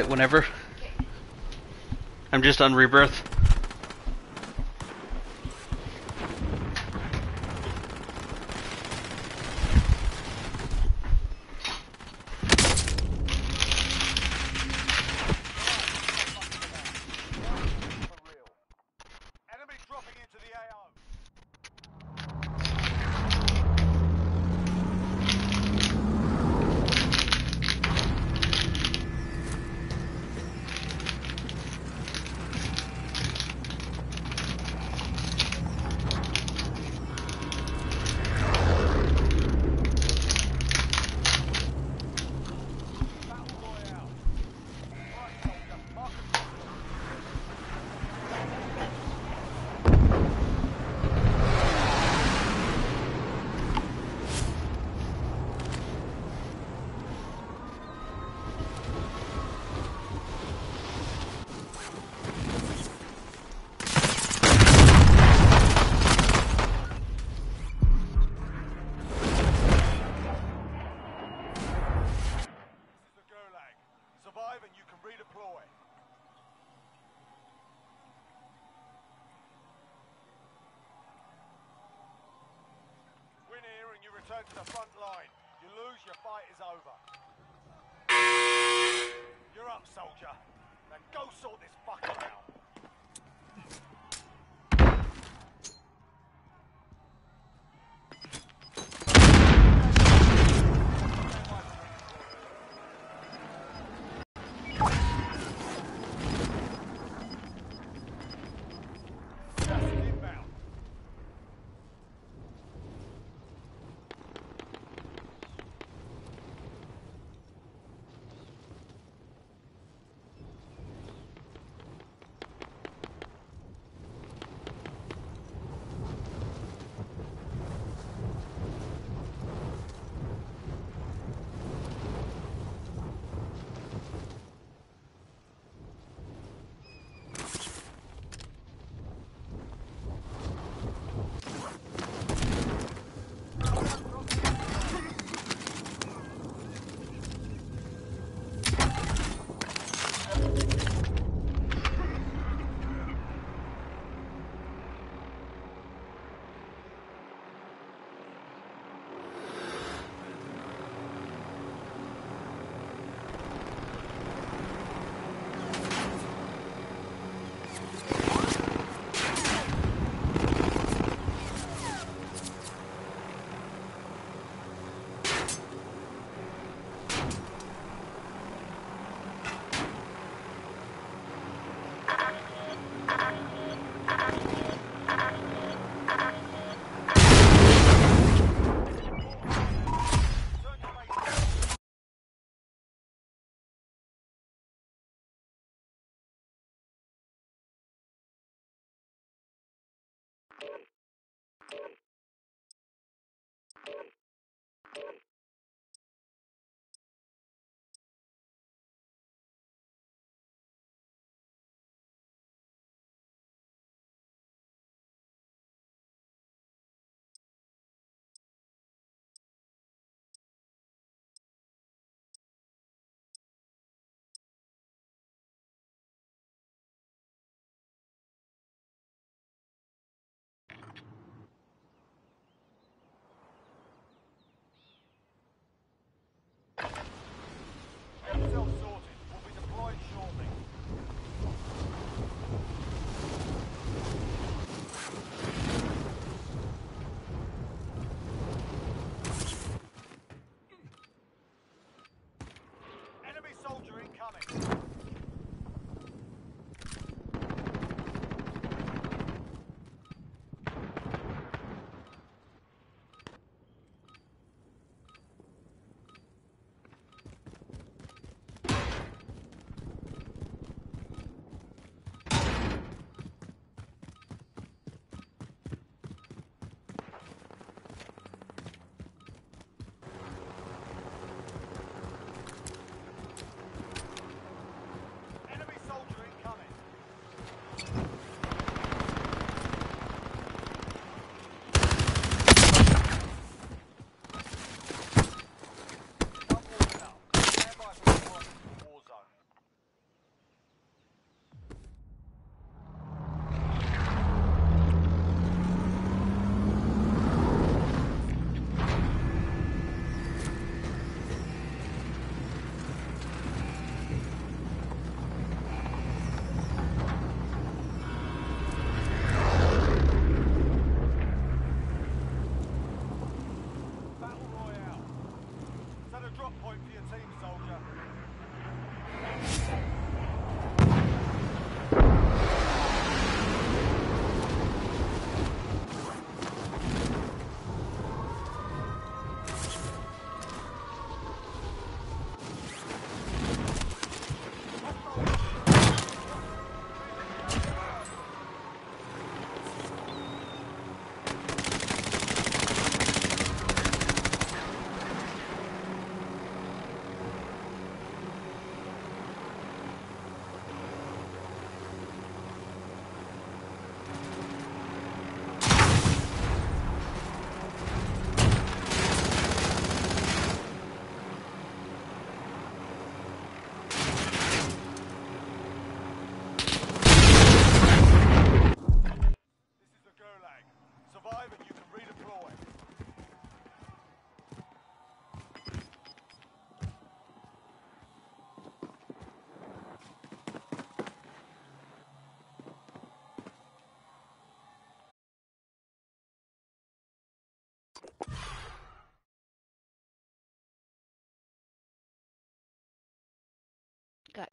whenever. I'm just on rebirth.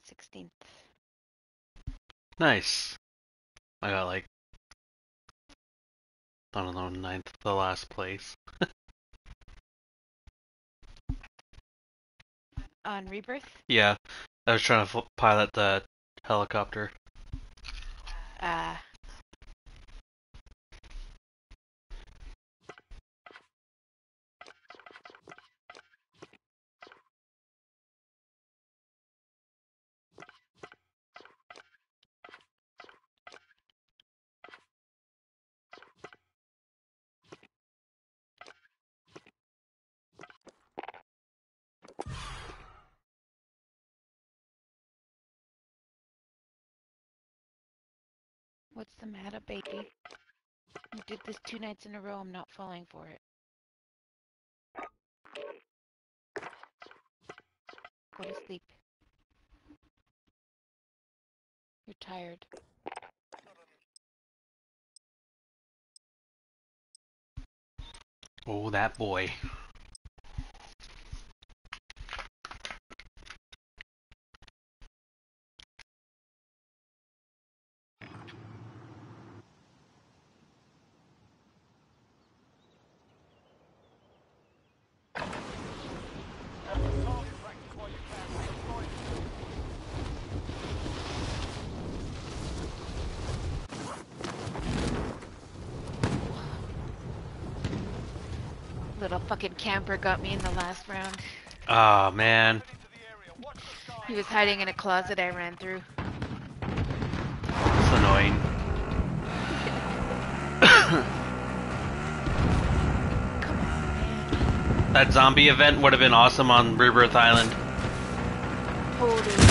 16th. Nice. I got like I don't know, ninth, the last place. On Rebirth? Yeah, I was trying to pilot the helicopter. Uh, what's the matter, baby? You did this two nights in a row. I'm not falling for it. Go to sleep. You're tired. Oh, that boy. fucking camper got me in the last round. Ah, man. Head into the area. Watch the sky. He was hiding in a closet I ran through. It's annoying. Come on. That zombie event would have been awesome on Rebirth Island. Totally.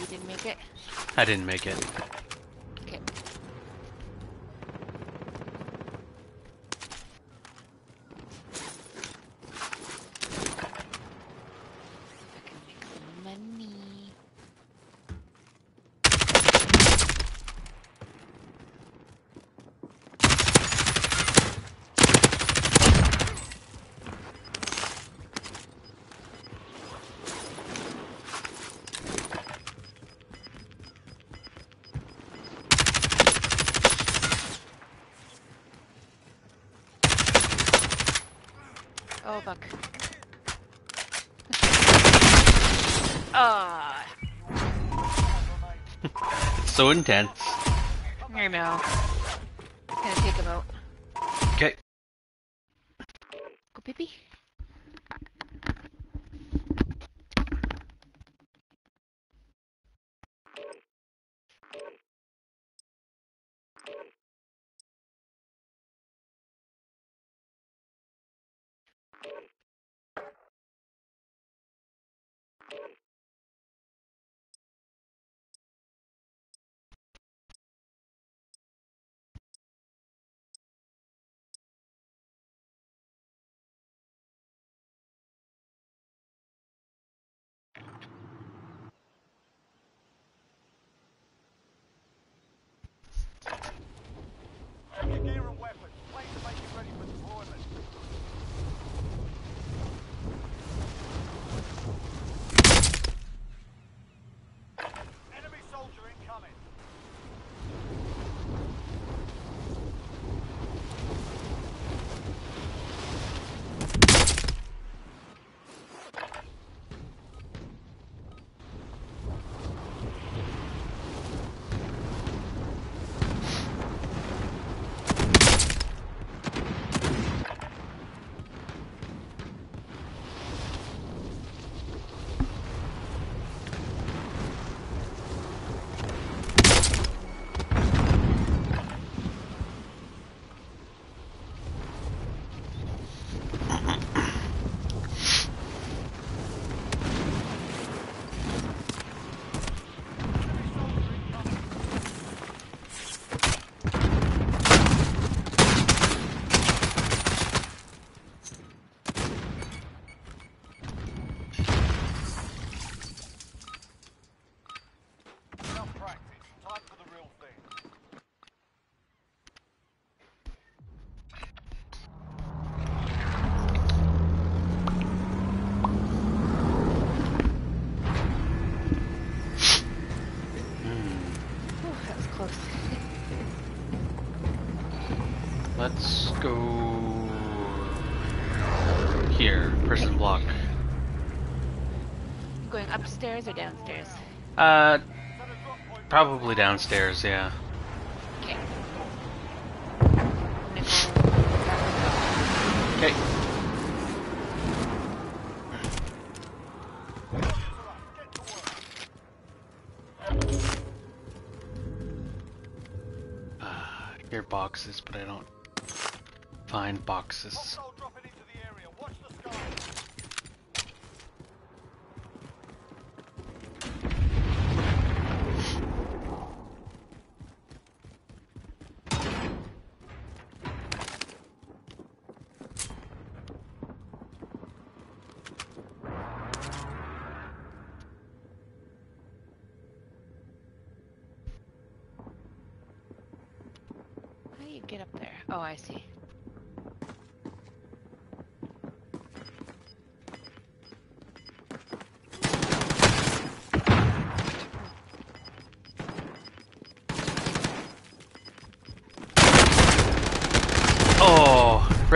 you didn't make it? I didn't make it. fuck Ah. so intense. I know. upstairs or downstairs? Uh, probably downstairs. Yeah.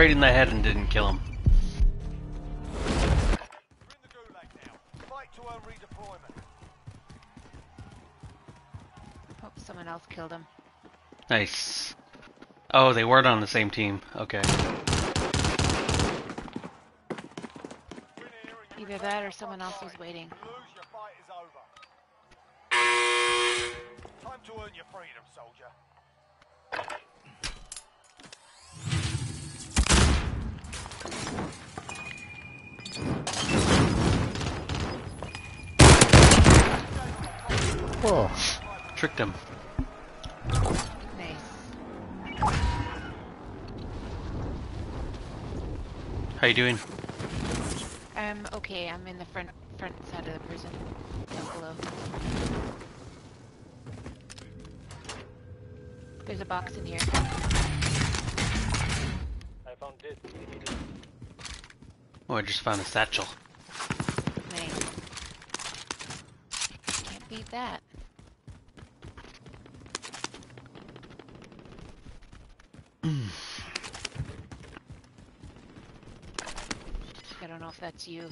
straight in the head and didn't kill him. Oh, someone else killed him. Nice. Oh, they weren't on the same team. Okay. Either that or someone else was waiting. Time to earn your freedom, soldier. Oh, Tricked him. Nice. How you doing? Um, okay, I'm in the front front side of the prison. Down below. There's a box in here. I found this. Oh, I just found a satchel. Nice. Can't beat that. I don't know if that's you.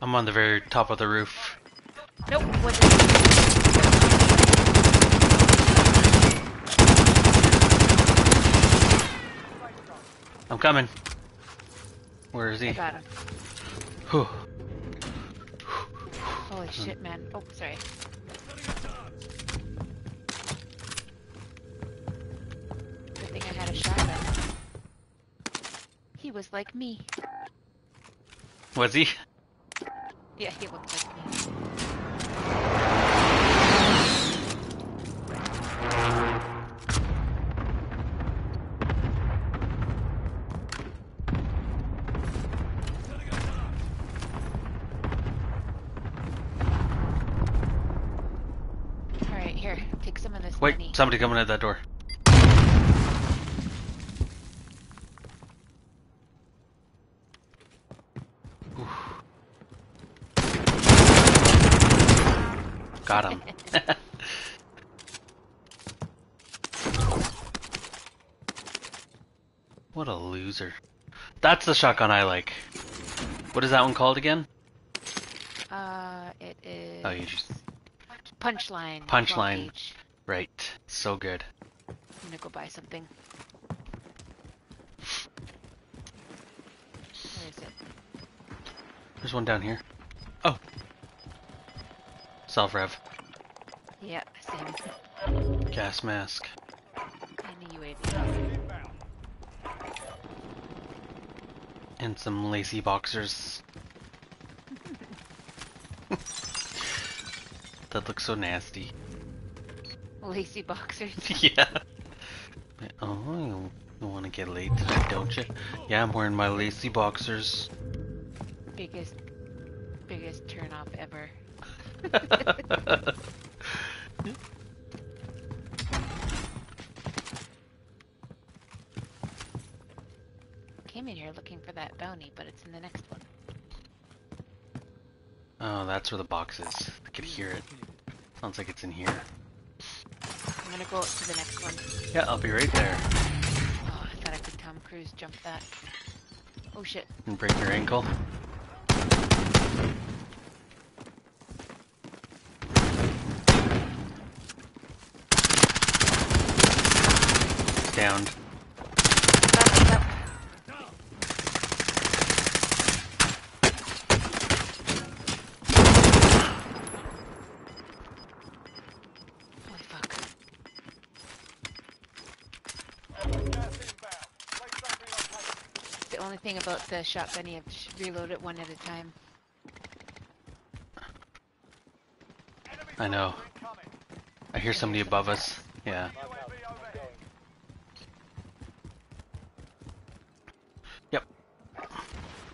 I'm on the very top of the roof. Nope. I'm coming. Where is I he? got him. Whew. Holy shit, man. Oh, sorry. Good thing I had a shotgun. He was like me. Was he? Yeah, he looked like me. Alright, here, take some of this Wait, money. somebody coming at that door. Oof. Got him. what a loser. That's the shotgun I like. What is that one called again? Uh, it is Oh, you just punchline. Punchline. right. So good. I'm gonna go buy something. Where is it? There's one down here. Oh. Self rev. Yeah, same. Gas mask. And a UAV. And some lacy boxers. that looks so nasty. Lacy boxers. yeah. Oh, you, want to get laid tonight, don't you? Yeah, I'm wearing my lacy boxers. biggest, biggest turn off ever. Came in here looking for that bounty, but it's in the next one. oh, that's where the box is. I could hear it. Sounds like it's in here. I'm gonna go up to the next one. Yeah, I'll be right there. Oh, I thought I could Tom Cruise jump that. Oh shit. And break your ankle. Downed. Stop, stop. Holy fuck. Gas inbound. Place something located. The only thing about the shotgun, you have to reload it one at a time. I know. I hear somebody above us. Yeah. Yep.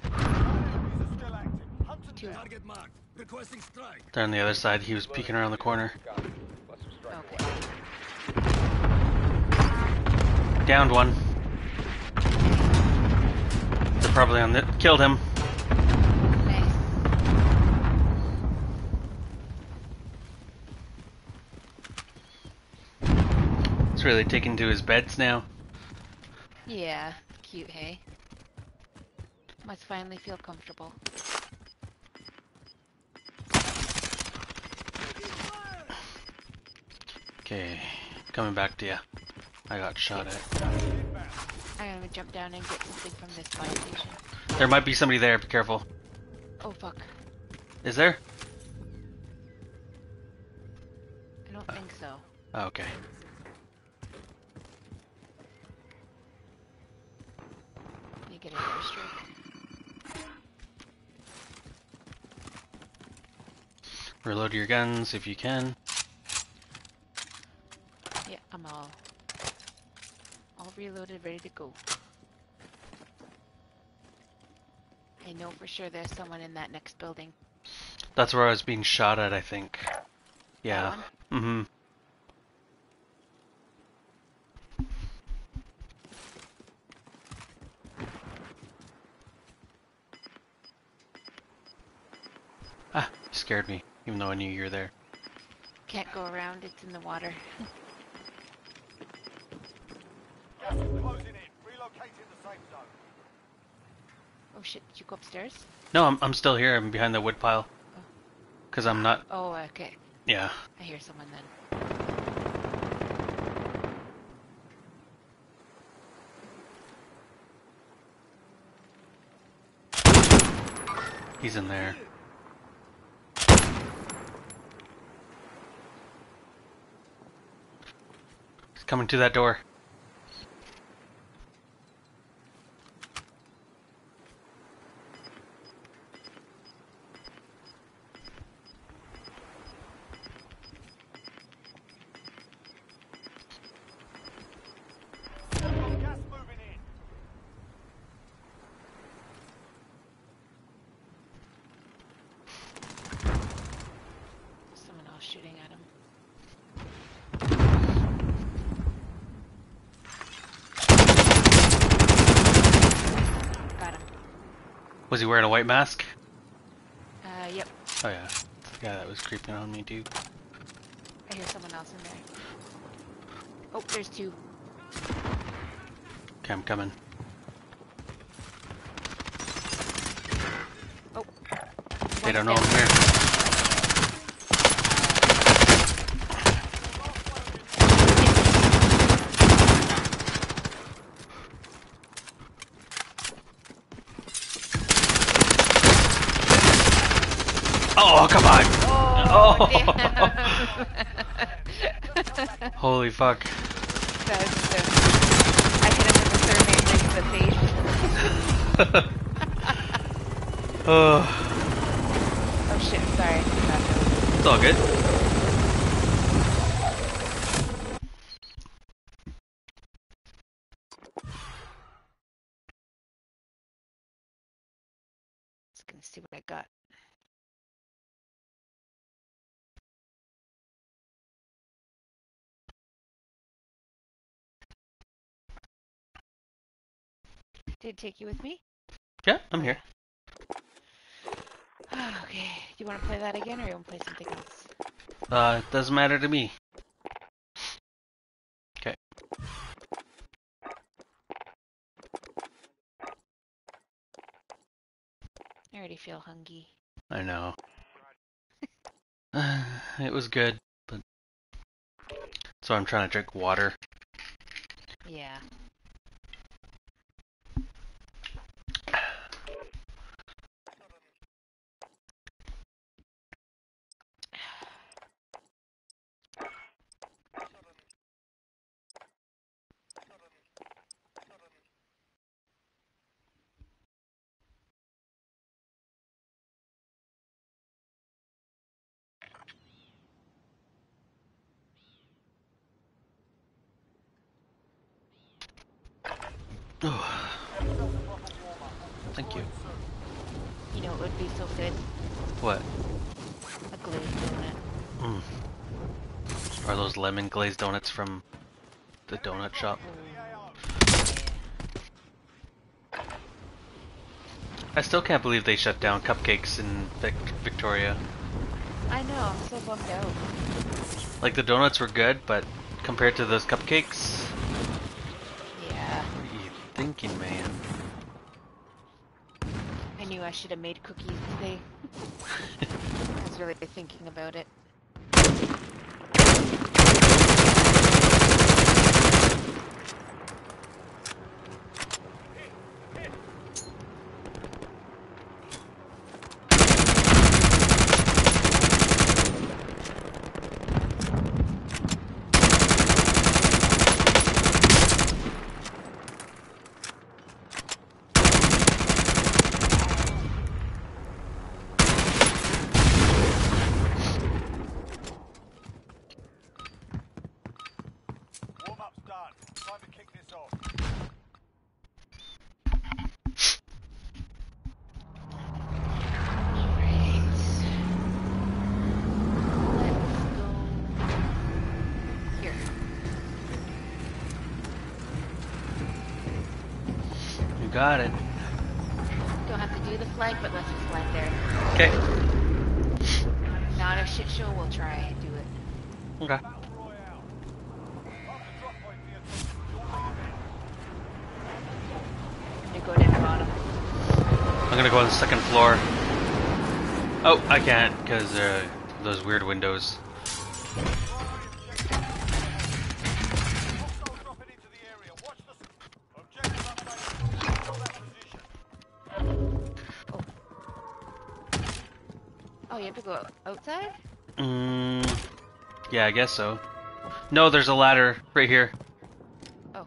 Enemies are still active. Hunt them Two. down. Target marked. Requesting strike. They're on the other side. He was peeking around the corner. Okay. Downed one. They're probably on the. Killed him. Nice. It's really taken to his beds now. Yeah, cute, hey? Must finally feel comfortable. Okay, coming back to you. I got shot at. Inbound. I'm gonna jump down and get something from this fire station. There might be somebody there. Be careful. Oh fuck. Is there? I don't think so. Oh, okay. Get a airstrike. Reload your guns if you can. Yeah, I'm all all reloaded, ready to go. I know for sure there's someone in that next building. That's where I was being shot at, I think. Yeah. Mm-hmm. Ah, you scared me, even though I knew you were there. Can't go around, it's in the water. Gas is closing in. Relocating the safe zone. Oh shit, did you go upstairs? No, I'm, I'm still here. I'm behind the wood pile. Oh. Because I'm not... Oh, okay. Yeah. I hear someone then. He's in there. He's coming to that door. Gas moving in. Someone else shooting at him. Got him. Was he wearing a white mask? Uh, yep. Oh yeah. The guy that was creeping on me too. I hear someone else in there. Oh, there's two. Okay, I'm coming. Oh. They don't know. I'm here. Oh, come on! Oh, Oh. Holy fuck. That's so... I hit him with right to the face. oh, Oh shit, sorry. I forgot that. it's all good. Did take you with me? Yeah, I'm here. okay. Do you want to play that again or you want to play something else? Uh, it doesn't matter to me. Okay. I already feel hungry. I know. it was good, but so I'm trying to drink water. Yeah. Oh, thank you. You know it would be so good? What? A glazed donut. Mm. Are those lemon glazed donuts from the donut shop? I still can't believe they shut down cupcakes in Vic- Victoria. I know, I'm so bummed out. Like the donuts were good, but compared to those cupcakes, I should have made cookies today. I was really thinking about it. Got it. Don't have to do the flag, but let's just land there. Okay. Not a shit show, we'll try and do it. Okay. Battle Royale. Mark the drop point for your team. Your lead event. I'm gonna go down bottom. I'm gonna go on the second floor. Oh, I can't because uh, those weird windows. Outside? Mm, yeah, I guess so. No, there's a ladder right here. Oh.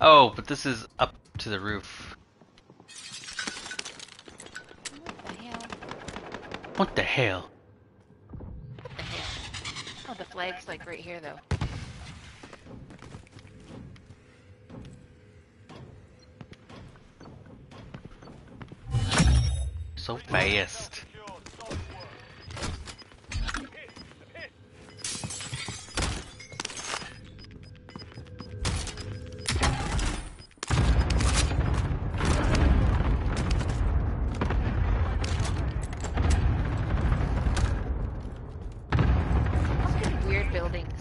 Oh, but this is up to the roof. What the hell? What the hell? What the hell? Oh, the flag's like right here though. So fast. Secured. Solid work. Hit. Hit. Fucking weird buildings.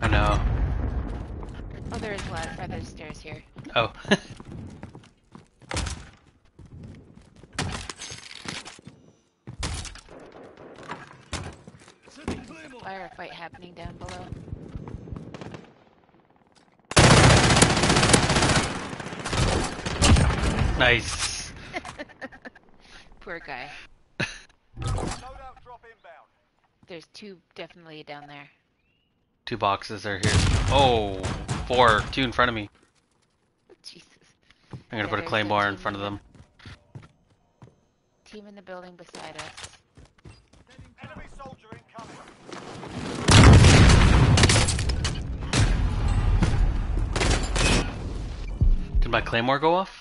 I know. Oh, there is ladder. Or there's stairs here. Oh. Setting Claymore. Firefight happening down below. Nice. Poor guy. Loadout drop inbound. There's two definitely down there. Two boxes are here. Oh, four. Two in front of me. Jesus. I'm gonna Yeah, put a claymore in front of them. Team in the building beside us. Enemy soldier incoming. Did my claymore go off?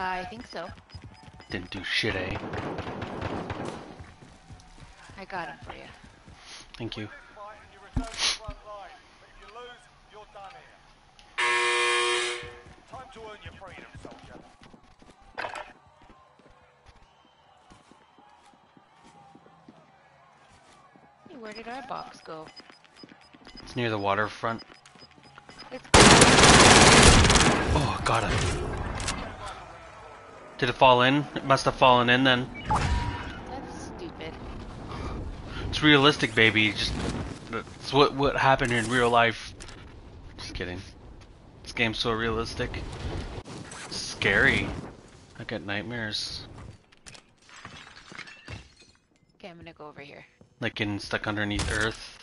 I think so. Didn't do shit, eh? I got him for you. Thank you. This fight and you return to the front line. But if you lose, you're done here. Time to earn your freedom, soldier. Hey, where did our box go? It's near the waterfront. It's Oh, got it. Did it fall in? It must have fallen in then. that's stupid. It's realistic, baby. Just it's what what happened in real life. Just kidding. This game's so realistic. Scary. I get nightmares. Okay, I'm gonna go over here. Like getting stuck underneath Earth.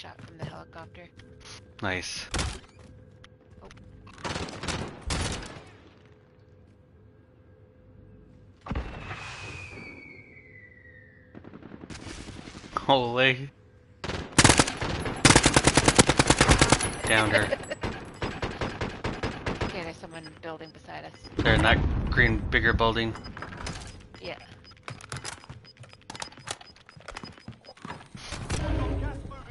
Shot from the helicopter. Nice. Holy. Downed her. Okay, there's someone building beside us. They're in that green bigger building. Yeah. Gas moving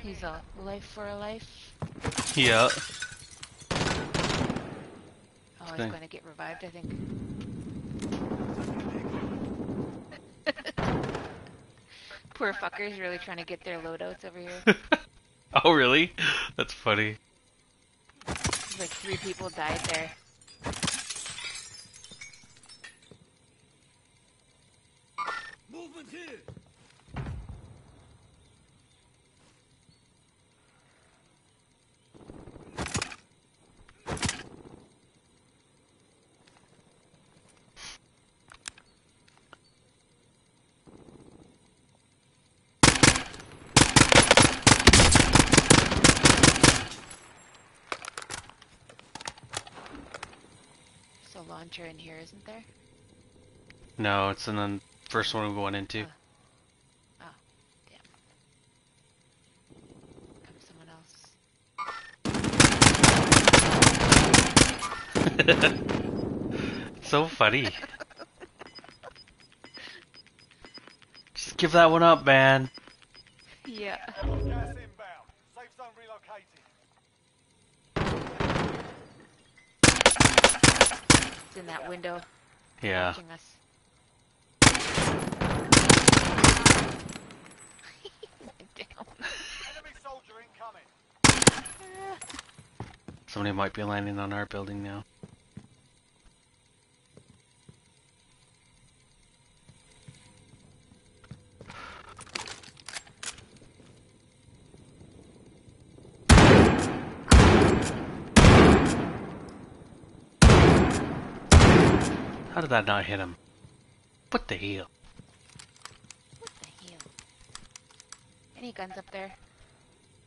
He's a life for a life. Yeah. Oh, he's to get revived, I think. Poor fuckers really trying to get their loadouts over here. oh really? That's funny. like three people died there. Movement here. In here, isn't there? No, it's in the first one we're going into. Oh. oh damn. Comes someone else. so funny. Just give that one up, man. Window Yeah. watching us. Went down. Enemy soldier incoming. Somebody might be landing on our building now. Did that not hit him? What the hell? What the hell? Any guns up there?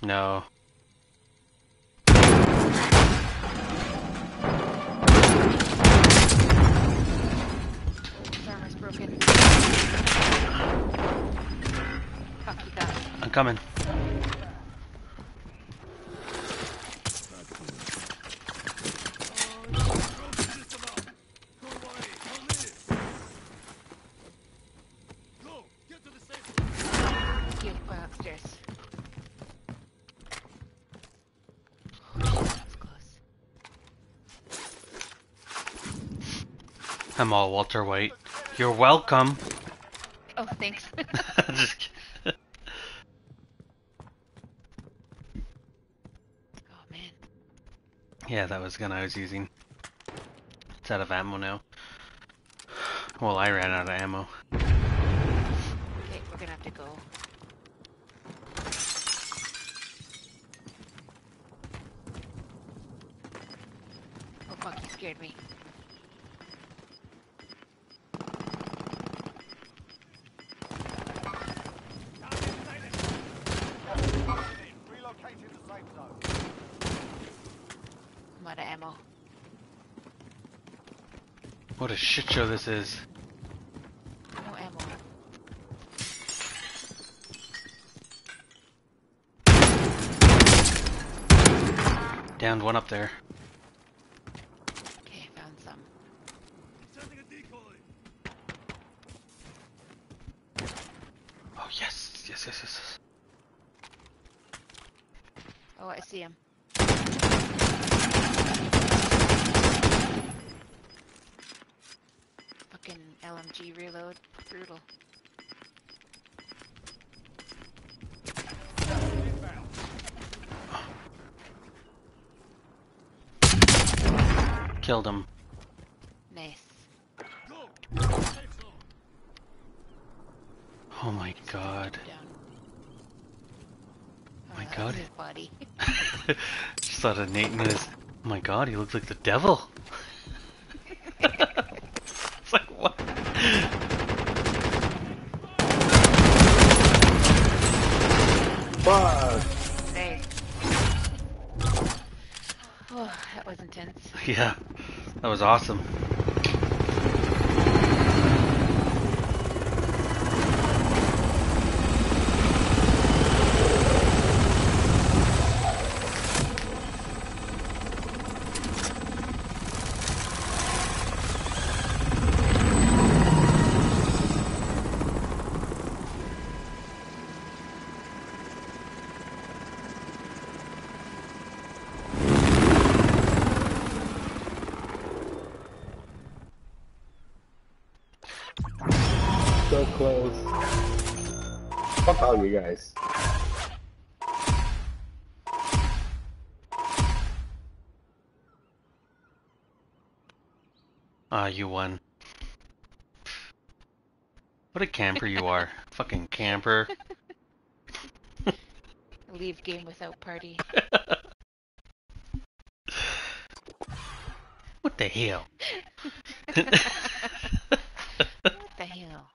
No. His armor's broken. Fuck, you got. I'm coming. I'm all Walter White. You're welcome. Oh, thanks. Just kidding. oh, man. Yeah, that was the gun I was using. It's out of ammo now. Well, I ran out of ammo. Okay, we're gonna have to go. Oh fuck, you scared me. Relocating the safe zone. I'm out of ammo. What a shit show this is. No ammo. Downed one up there. Okay, found some. Sending a decoy. Oh, yes. Yes, yes, yes. yes. Oh, I see him. Fucking LMG reload. Brutal. Inbound. Killed him. Nice. Go. Safe zone. Oh my god. Down. My Oh, that's God. His body. Just thought of Nate and his. Oh my god, he looks like the devil. it's like, what? nice. Oh, that was intense. Yeah, that was awesome. So close. Fuck all you guys. Ah, you won. What a camper you are. Fucking camper. Leave game without party. What the hell? What the hell?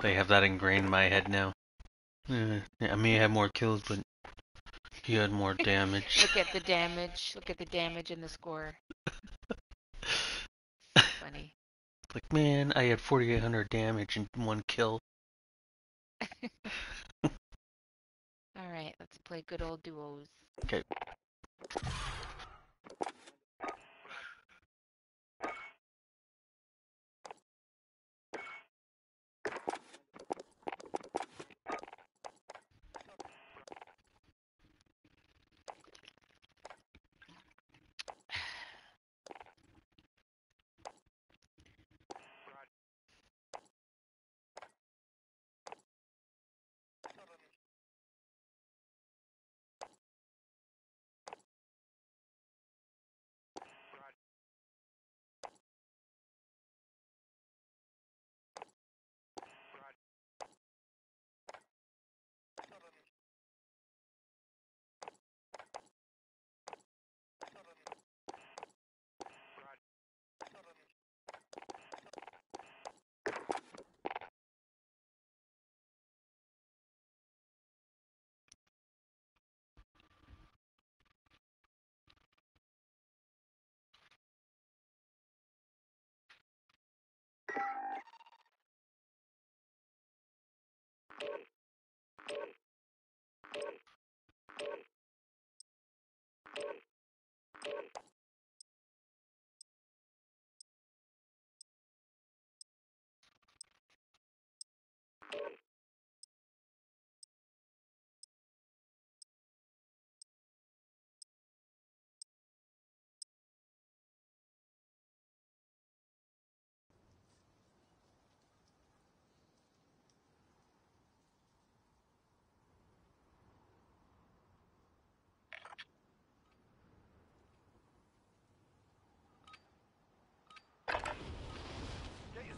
They have that ingrained in my head now. Uh, I may have more kills, but He had more damage. Look at the damage. Look at the damage in the score. Funny. like, man, I had 4,800 damage and one kill. All right, let's play good old duos. Okay.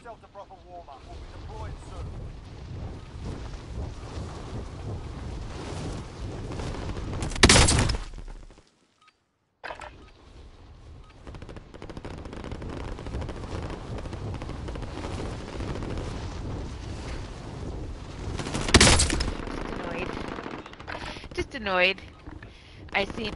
Yourself to proper warm-up. We'll be deploying soon. Just annoyed. Just annoyed. I see.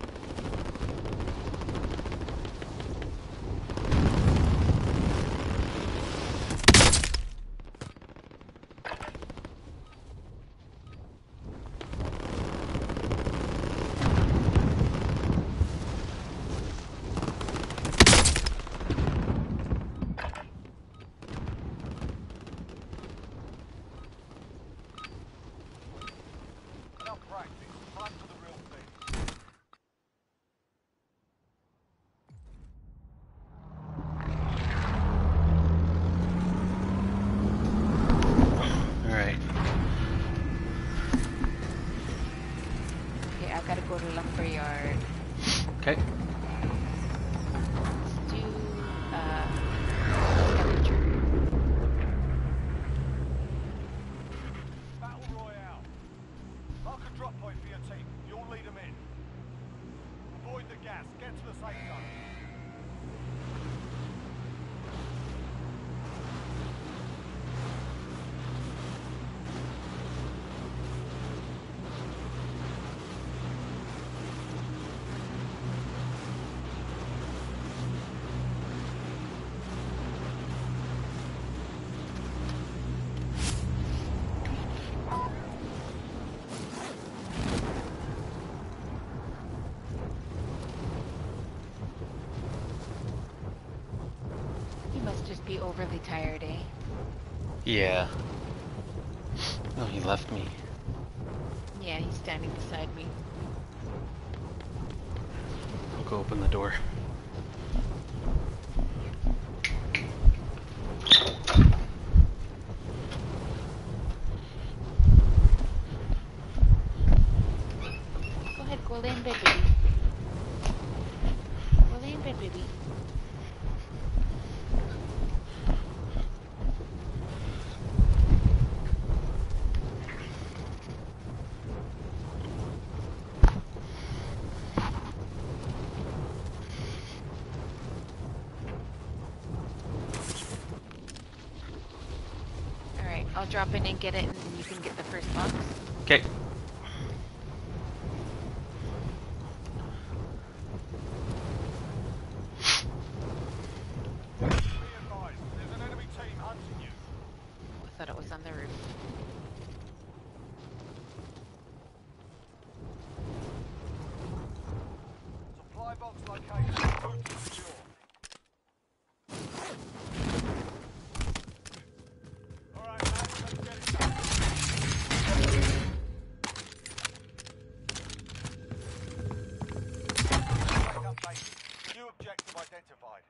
Yeah. Oh, he left me. Yeah, he's standing beside me. I'll go open the door. Go ahead, go lay in bed, baby. Go lay in bed, baby. Alright, I'll drop in and get it and you can get the first box. Okay. location. Move to secure. Alright, lads, let's get it done. Wake up, mate. New objective identified.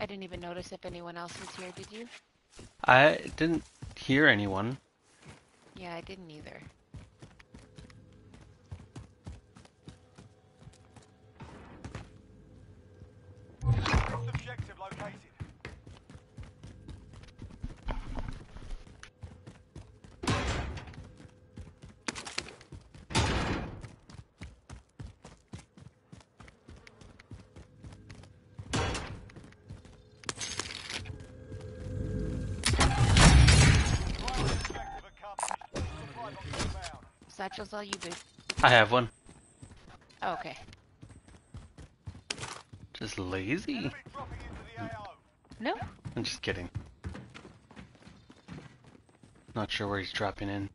I didn't even notice if anyone else was here, did you? I didn't hear anyone. Yeah, I didn't either. Satchel's all you, boo. I have one. Oh, okay. Just lazy. Enemy dropping into the AO. No? I'm just kidding. Not sure where he's dropping in.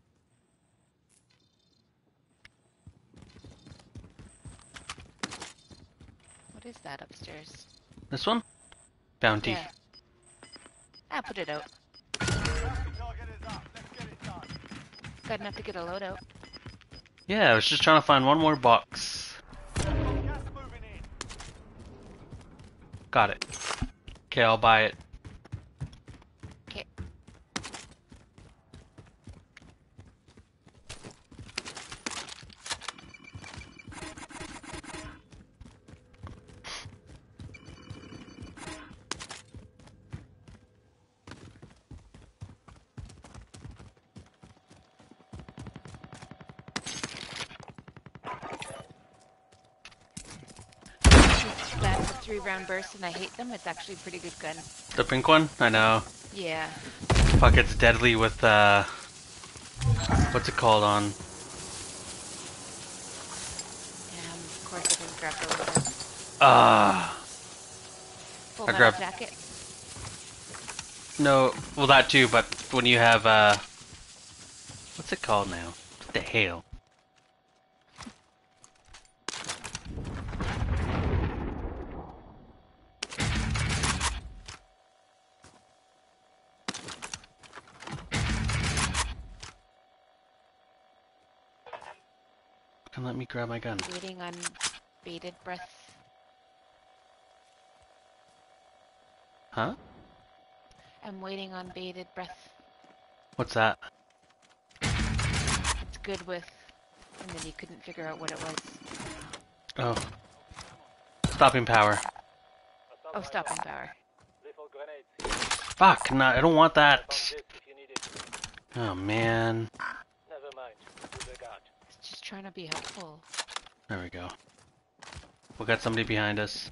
What is that upstairs? This one? Bounty. Yeah. Ah, put it out. Target is up. Let's get it done. Got enough to get a loadout. Yeah, I was just trying to find one more box. Got it. Okay, I'll buy it. Okay. That's a three round burst and I hate them. It's actually a pretty good gun. The pink one? I know. Yeah. Fuck, it's deadly with, uh... What's it called on? Um, of course I didn't grab the. Ah. Full I grabbed- jacket. no, well that too, but when you have, uh... What's it called now? What the hell? Grab my gun. Waiting on bated breath. Huh? I'm waiting on bated breath. What's that? It's good with. And then you couldn't figure out what it was. Oh. Stopping power. Oh, stopping power. Fuck, no, I don't want that. Oh man. Trying to be helpful. There we go. We got somebody behind us.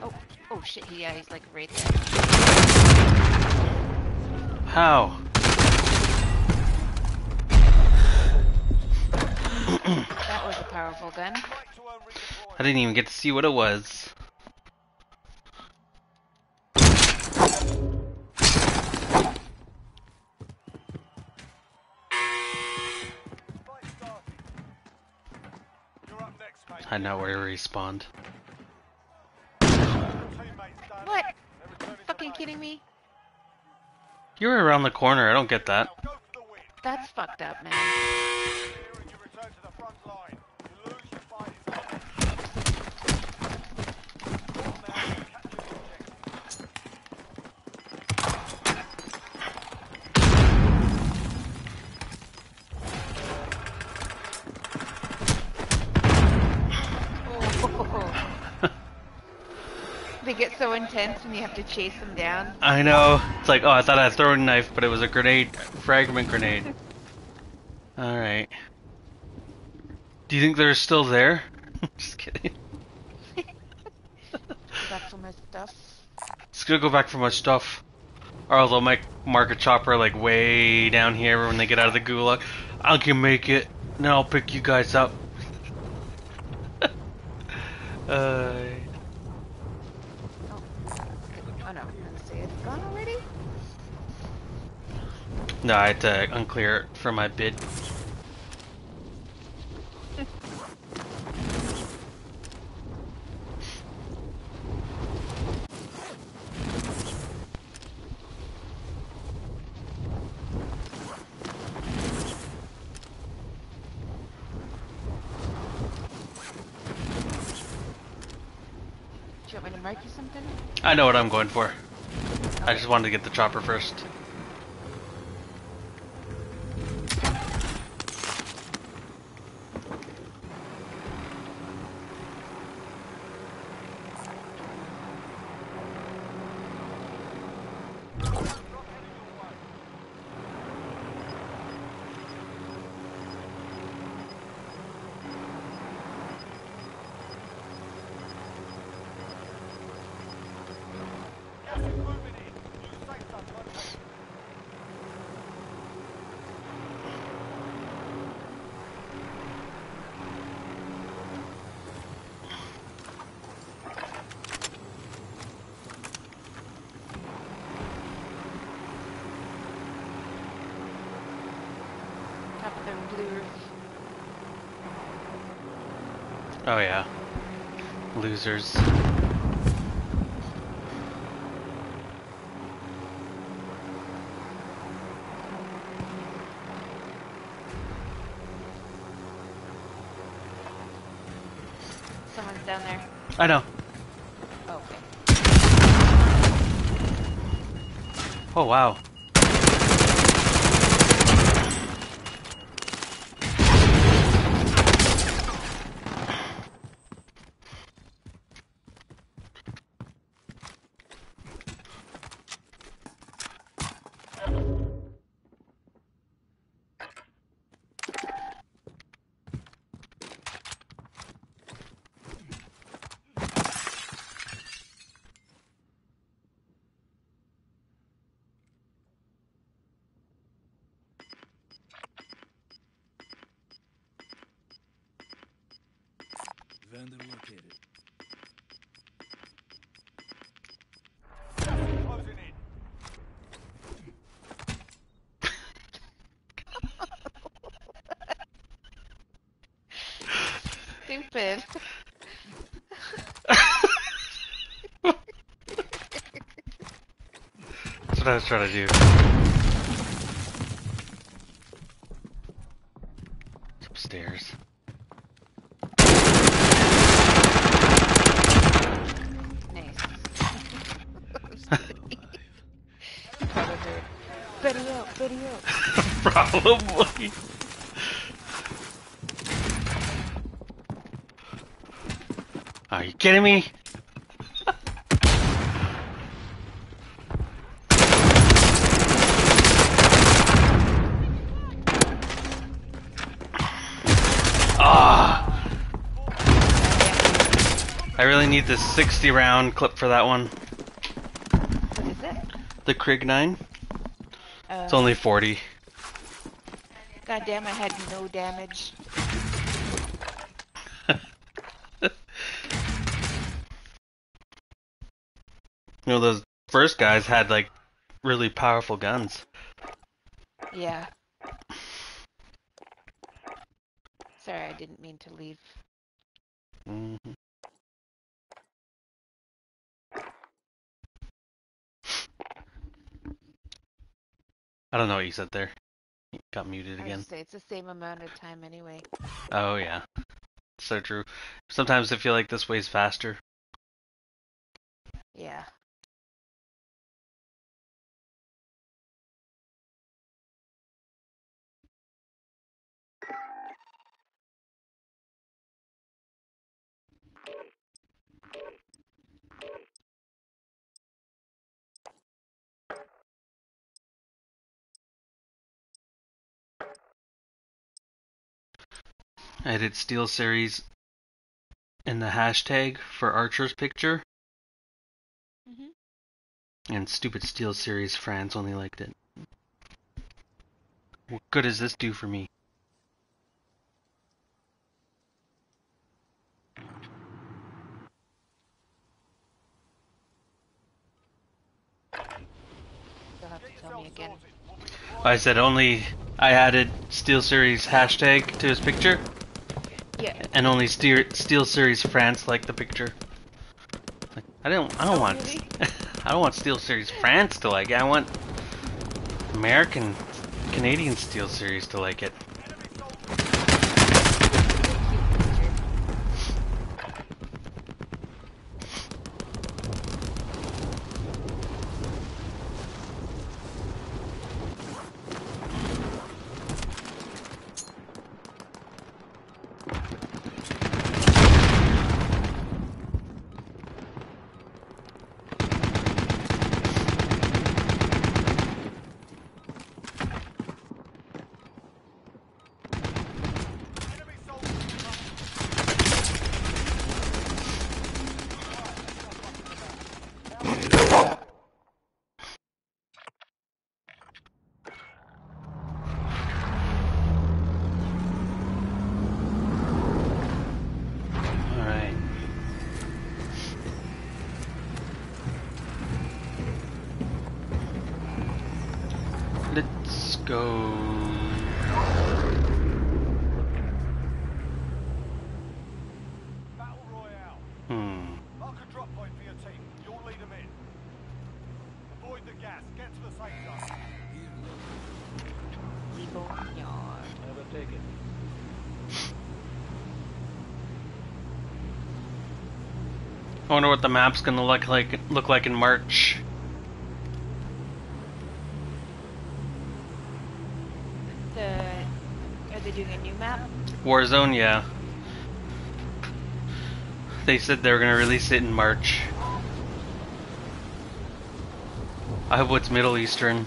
Oh, oh shit, yeah, he's like right there. How? That was a powerful gun. Right to earn redeployment. I didn't even get to see what it was. I know where he respawned. Your teammates done. What? Fucking kidding me? You were around the corner, I don't get that. Now go for the win. That's fucked up, man. Clear and you return to the front line. You lose, your fight is over. Well, now you capture the objective. Oh. they get so intense when you have to chase them down. I know. It's like, oh, I thought I had a throwing knife, but it was a grenade, fragment grenade. Alright. Do you think they're still there? Just kidding. back for my stuff. It's gonna go back for my stuff. Or else I'll make mark a chopper like way down here when they get out of the gulag. I can make it. Now I'll pick you guys up. uh, Oh. Oh no. Let's see. It's gone already? No, I had to unclear it for my bid. Do you want me to mark you something? I know what I'm going for. I just wanted to get the chopper first. Someone's down there. I know. Oh, okay. Oh wow. Vendor located. Gas is closing in. Stupid. That's what I was trying to do. It's upstairs. Nice. Still alive. Probably. Betty out, Betty out. Probably. Are you kidding me? Ah! I really need this 60 round clip for that one. What is it? The Krig 9. Uh, It's only 40. God damn, I had no damage. First guys had like really powerful guns. Yeah. Sorry, I didn't mean to leave. hmm I don't know what you said there. You got muted again. it's the same amount of time anyway. Oh yeah, so true. Sometimes I feel like this way's faster. I did Steel Series in the hashtag for Archer's picture. Mm-hmm. And stupid Steel Series France only liked it. What good does this do for me? You'll have to Get tell yourself me again. sorted. We'll be deploying I said only I added Steel Series hashtag to his picture, Yeah. and only Steel, Steel Series France liked the picture. Like, I don't, I don't Oh, want, really? I don't want Steel Series France to like it. I want American, Canadian Steel Series to like it. enemy soldiers. Cute picture. Enemy soldiers incoming. All right. Let's go. Battle Royale. Hmm. Mark a drop point for your team. You'll lead them in. Avoid the gas. Get to the safe zone. Boneyard. Never take it. I wonder what the map's gonna look like look like in March. The are they doing a new map? Warzone, yeah. They said they were gonna release it in March. I hope it's Middle Eastern.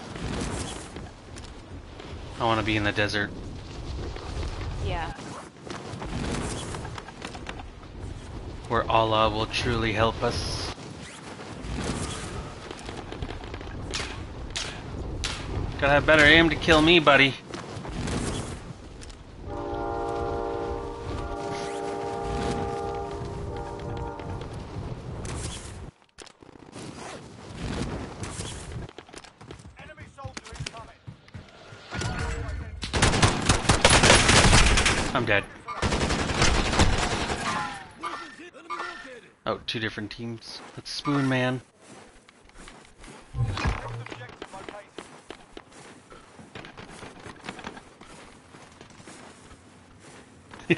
I want to be in the desert. Where Allah will truly help us. Gotta have better aim to kill me, buddy. Two different teams. That's Spoon Man.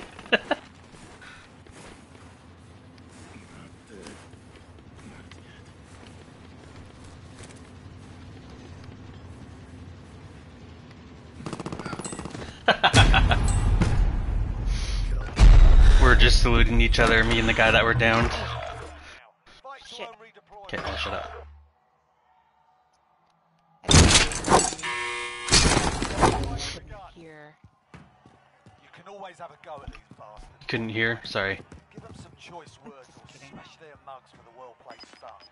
We're just saluting each other, me and the guy that were downed. Couldn't? Sorry. Give them some choice words or smash their mugs with a well-played stunt.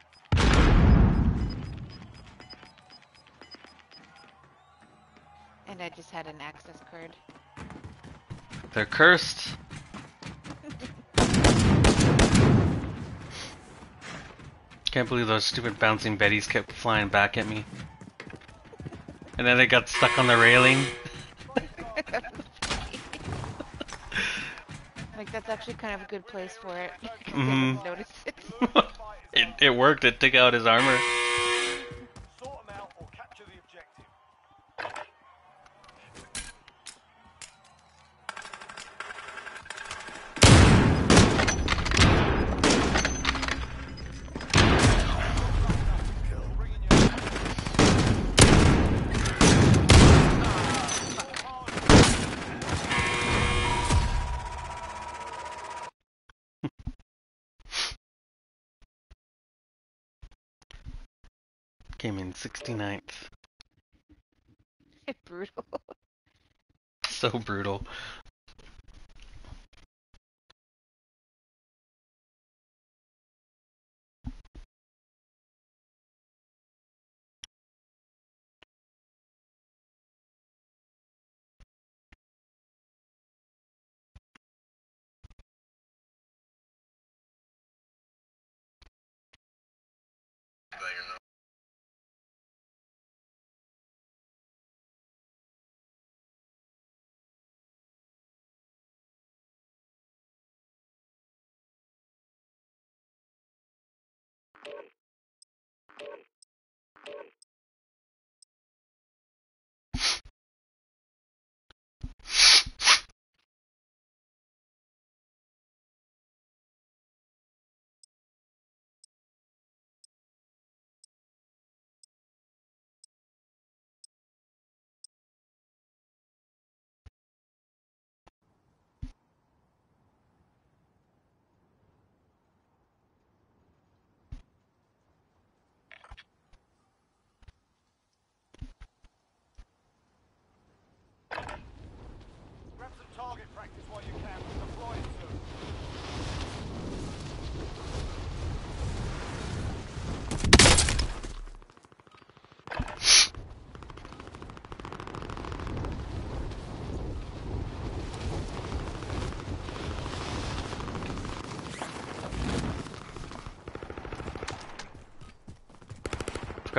And I just had an access card. They're cursed. Can't believe those stupid bouncing betties kept flying back at me. And then they got stuck on the railing. Actually kind of a good place for it. Mhm. notice it. it, it worked, it took out his armor. 69th. Brutal. So brutal.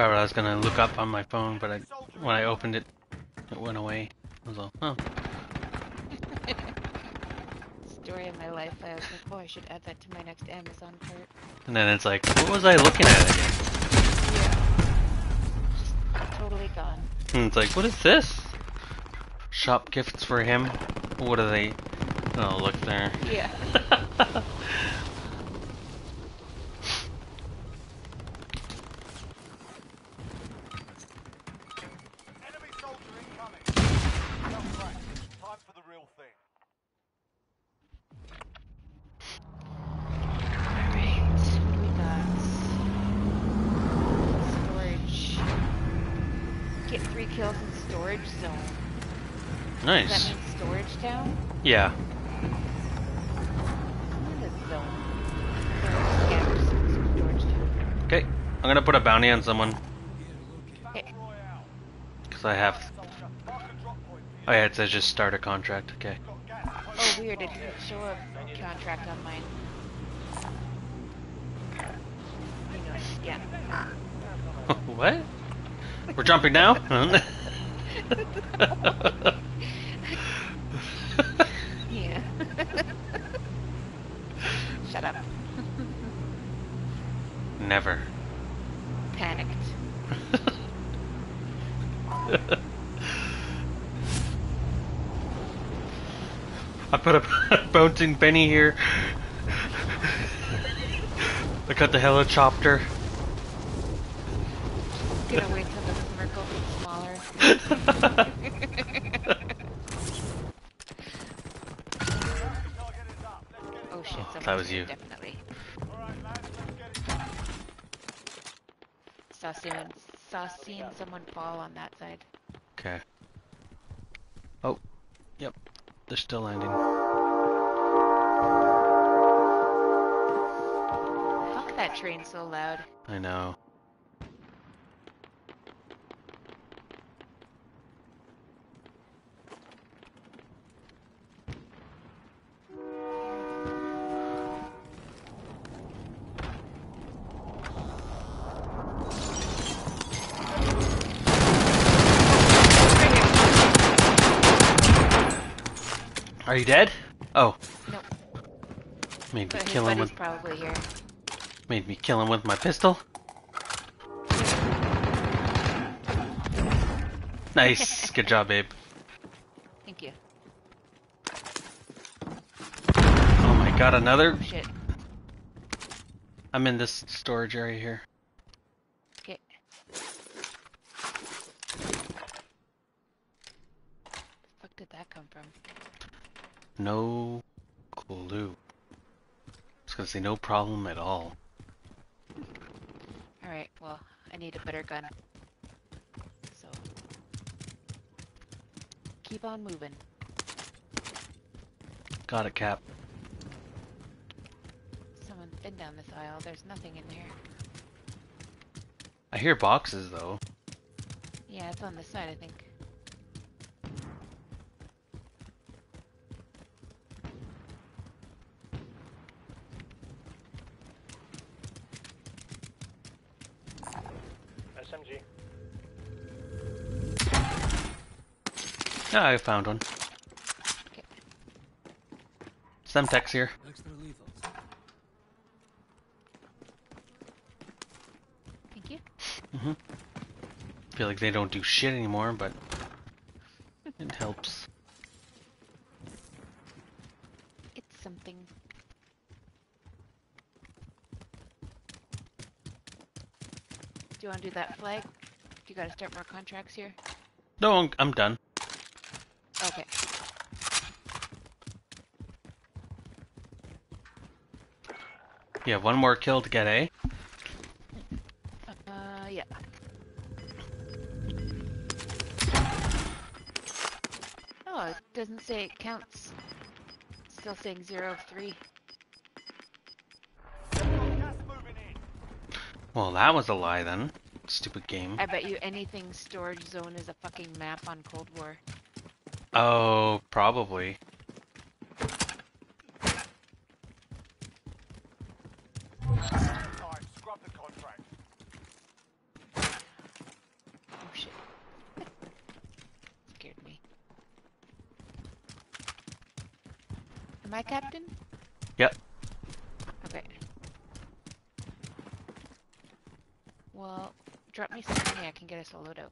I was gonna look up on my phone, but I, when I opened it, it went away. I was like, oh, Story of my life. I was like, oh, I should add that to my next Amazon cart. and then it's like, what was I looking at again? Yeah. Just totally gone. And it's like, what is this? Shop gifts for him? What are they? Oh, look there. Yeah. Enemy soldier incoming. Enough practice. Time for the real thing. Alright. What do we got? Storage. Get three kills in storage zone. Does nice. that mean storage down? Yeah. I'm in the zone. Or, yeah, just storage down. Okay. I'm gonna put a bounty on someone because I have. Soldier. Mark a drop point for you. Oh yeah, it says just start a contract. Okay. Oh, weird. It didn't show a contract on mine. You know, yeah. what? We're jumping now? Yeah. Shut up. Never. Panicked. I put a bouncing Betty here. I cut the helicopter. Gonna wait till the circle gets smaller. Target is up. Let's get it Oh shit, oh, someone that was you. Definitely. Alright, lads. Let's get it done. Saw someone, saw seeing someone fall on that side. Okay. Oh, yep. They're still landing. Fuck that train so loud. I know. Are you dead? Oh, Nope. made me But kill him with probably here. made me kill him with my pistol. Nice, good job, babe. Thank you. Oh my god, another. Oh shit. I'm in this storage area here. Okay. Fuck did that come from? No clue. I was gonna say no problem at all. Alright, well, I need a better gun. So. Keep on moving. Got it, Cap. Someone's been down this aisle. There's nothing in there. I hear boxes though. Yeah, it's on this side, I think. I found one. Okay. Semtex here. Thank you. Mhm. Feel like they don't do shit anymore, but it helps. It's something. Do you want to do that flag? You gotta start more contracts here? No, I'm, I'm done. Okay. You have one more kill to get A. Uh, yeah. Oh, it doesn't say it counts. It's still saying zero of three. Gas moving in. Well, that was a lie then. Stupid game. I bet you anything storage zone is a fucking map on Cold War. Oh, probably. Time, scrub the contract. Oh shit. Scared me. Am I captain? Yep. Okay. Well, drop me some money, I can get us a loadout.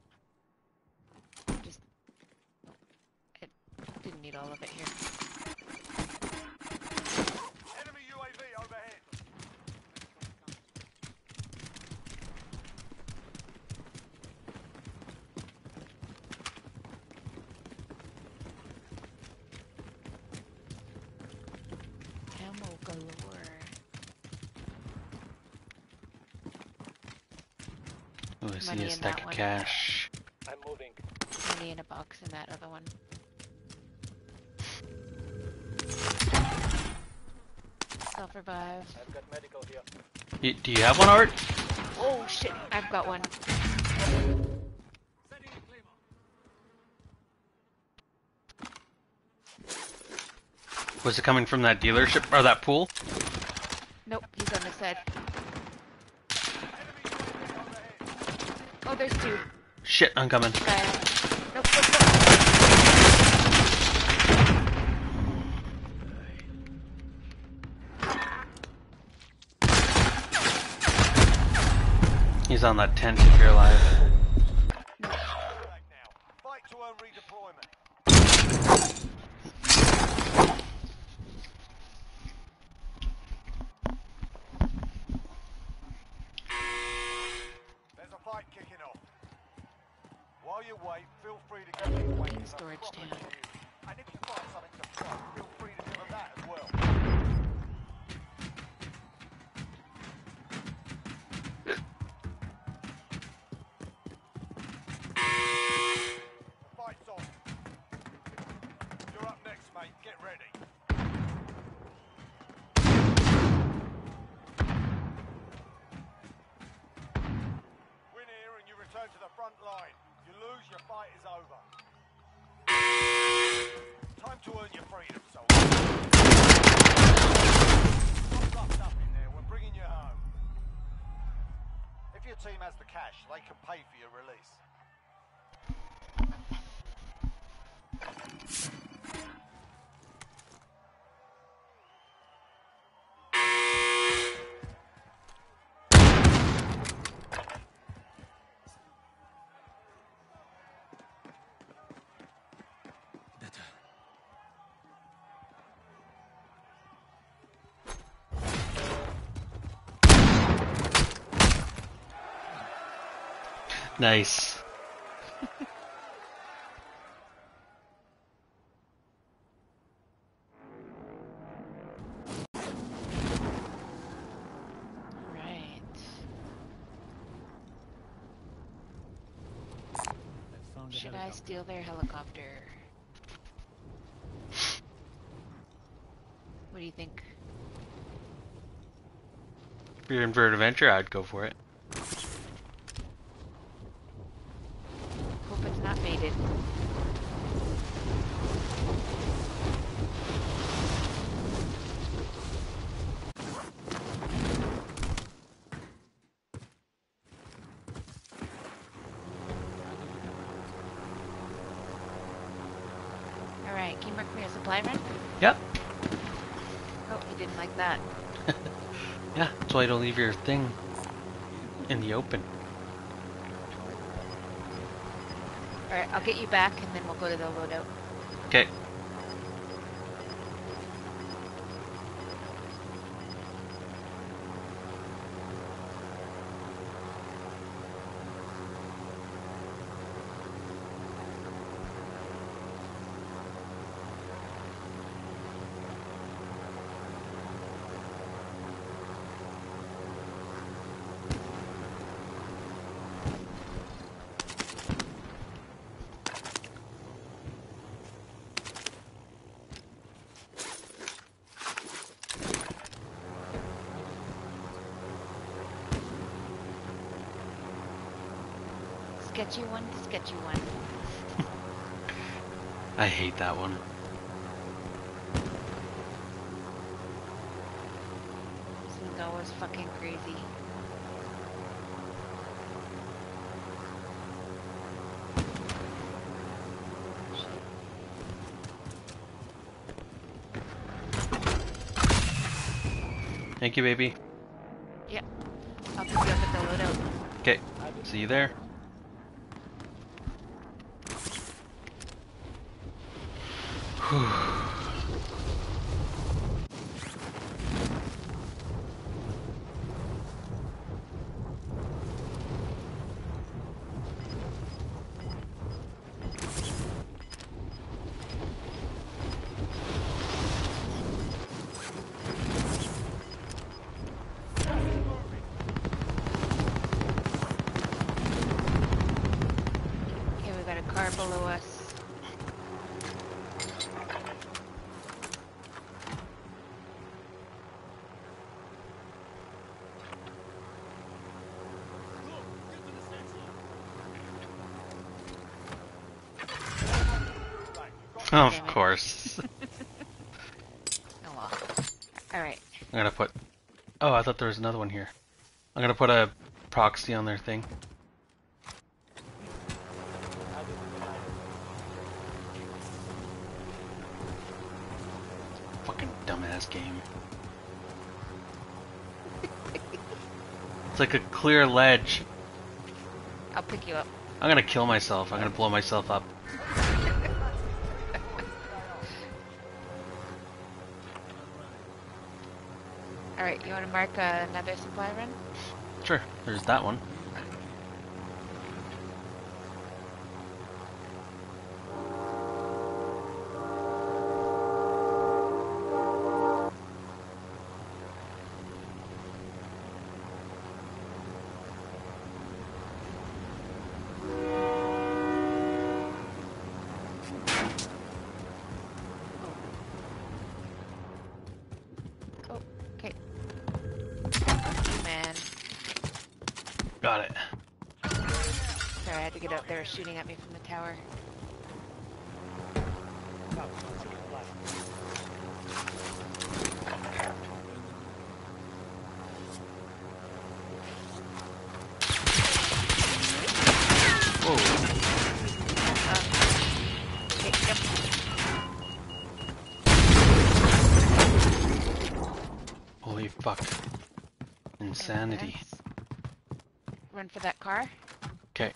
Just... I didn't need all of it here. Enemy UAV overhead. Ammo galore. Oh, I see Money a in stack of one. cash. I'm moving. Money in a box in that other one. Self-revive. I've got medical here. Y do you have one, Art? Oh shit, I've got one. Was it coming from that dealership or that pool? Nope, he's on the side. Enemy UAV overhead. Oh, there's two. Shit, I'm coming. Nope, nope, nope. He's on that tent if you're alive. Nice. Right. Should I steal their helicopter? What do you think? If you're in for an adventure, I'd go for it. Hope it's not mated. Alright, can you mark me a supply run? Yep. Oh, he didn't like that. That's don't leave your thing in the open. Alright, I'll get you back and then we'll go to the loadout. Okay. Sketchy one, the sketchy one. I hate that one. This window was fucking crazy. Thank you, baby. Yeah. I'll pick you up at the loadout. Okay, see you there. Okay, we got a car below us. of Damn it. course. Oh well. Alright. I'm gonna put. Oh, I thought there was another one here. I'm gonna put a proxy on their thing. Fucking dumbass game. it's like a clear ledge. I'll pick you up. I'm gonna kill myself. I'm gonna blow myself up. Mark uh, another supply run? Sure, there's that one. Oh, okay. Thank you, man. Got it. Sorry, I had to get out there shooting at me from the tower. Oh, yep. Holy fuck. Insanity. Run for that car. Okay.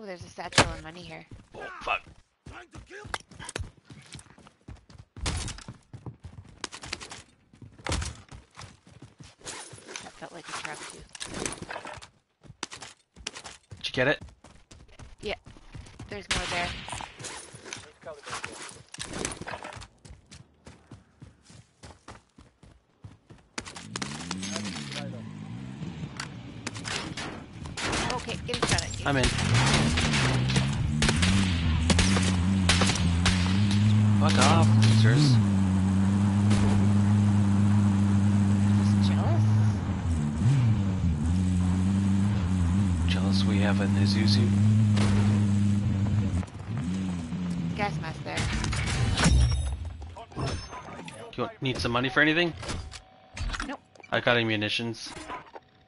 Oh, there's a satchel of money here. Oh fuck. That felt like a trap too. Did you get it? Yeah. There's more there. Mm. Okay, get in front of you. I'm in. Jealous we have an Isuzu. Gas mask there. You want- need some money for anything? Nope. I got any munitions.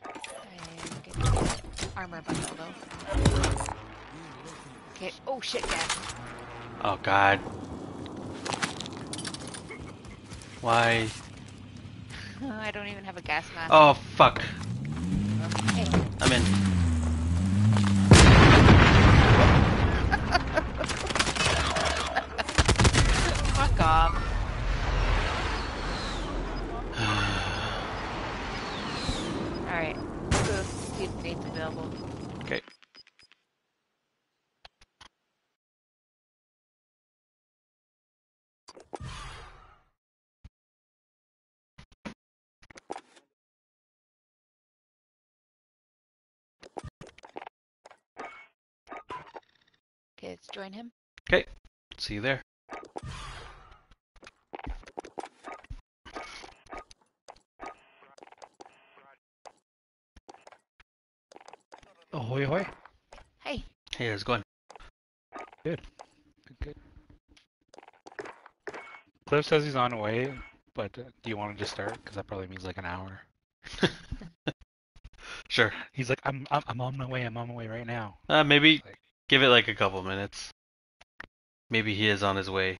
And get the armor bundle though. Okay. Oh shit, gas. Oh god. Why? I don't even have a gas mask. Oh fuck. Hey, I'm in. fuck off. Alright. Let's go see if Nate's available. Okay. Okay, let's join him. Okay. See you there. Ahoy, ahoy. Hey, Hey, how's it going? Good, good. Cliff says he's on the way, but do you want to just start? Because that probably means like an hour. Sure. He's like, I'm, I'm, I'm on my way. I'm on my way right now. Uh, maybe Like- give it like a couple minutes. Maybe he is on his way.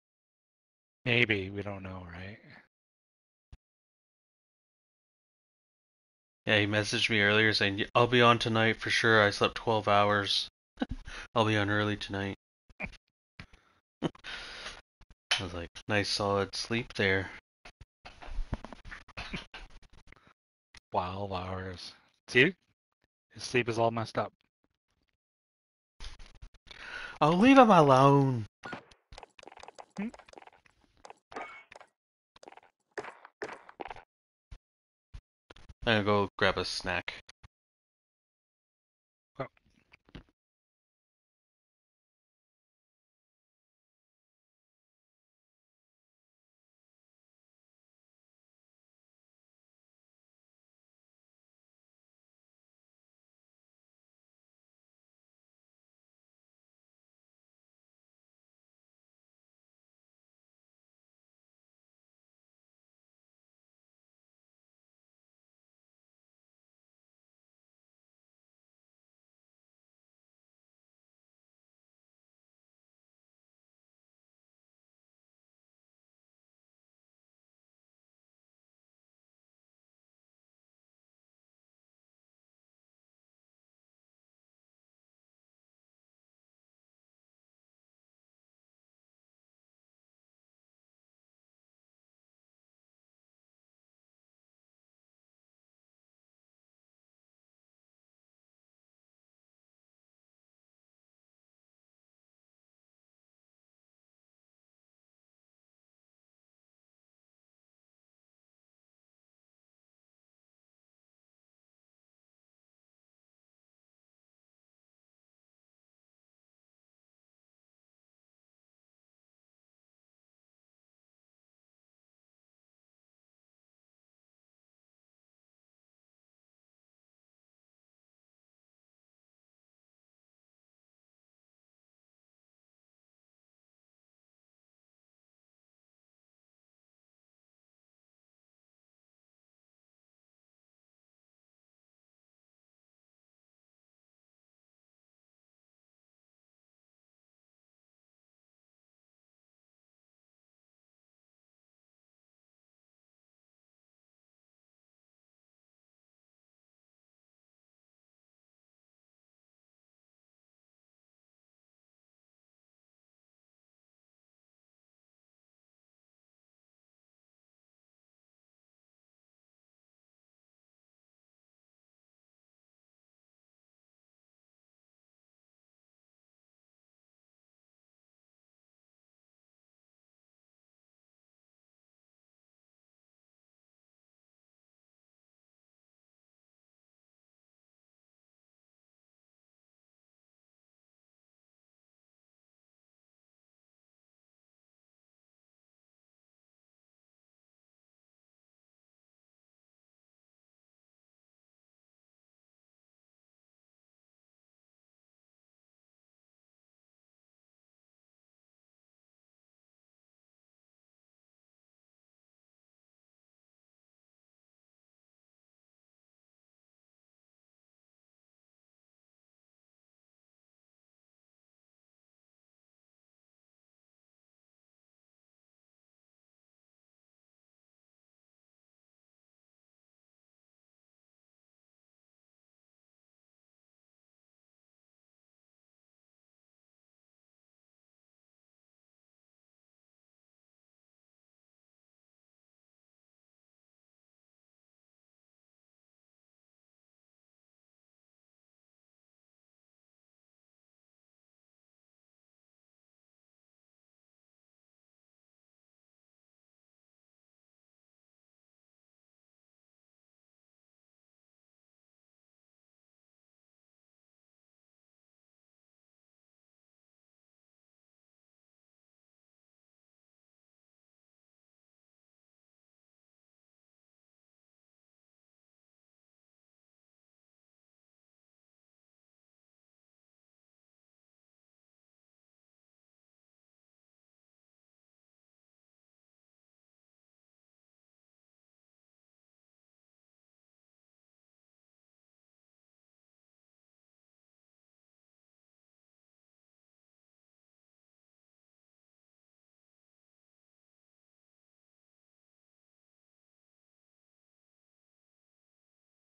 Maybe we don't know, right? Yeah, he messaged me earlier saying, I'll be on tonight for sure. I slept 12 hours. I'll be on early tonight. I was like, nice solid sleep there. Twelve hours. See, his sleep is all messed up. I'll leave him alone. Hmm. I'm gonna go grab a snack.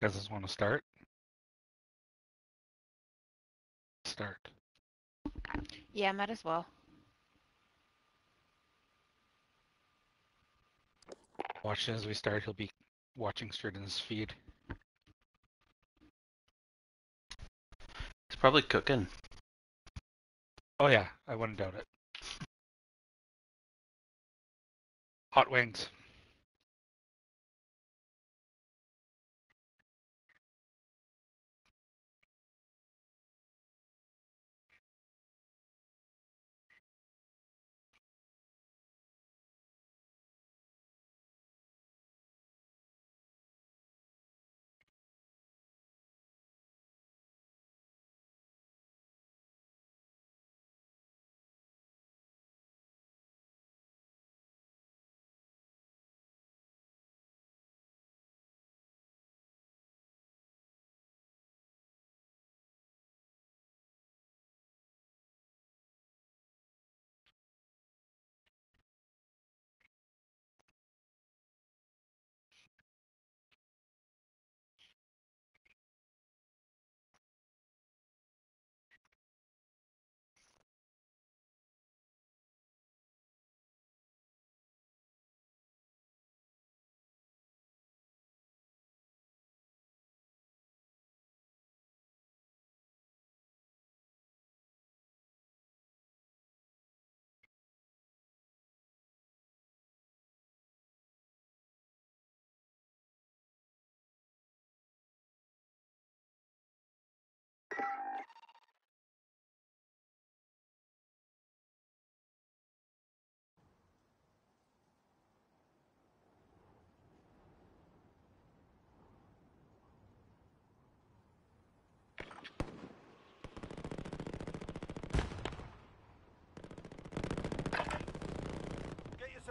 Guys just want to start? Start. Yeah, might as well. Watch as we start. He'll be watching straight in his feed. He's probably cooking. Oh yeah, I wouldn't doubt it. Hot wings.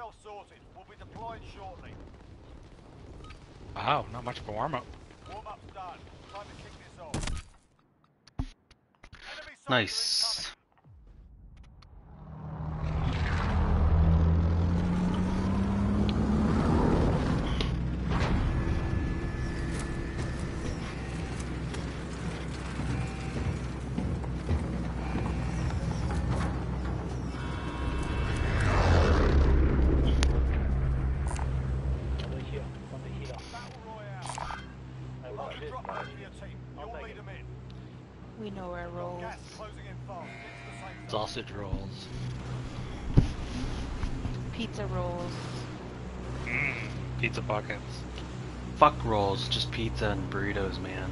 Get yourself sorted. We'll be deploying shortly. Wow, not much of a warm up. Warm-up's done. Time to kick this off. Enemy Nice. Rolls, just pizza and burritos, man.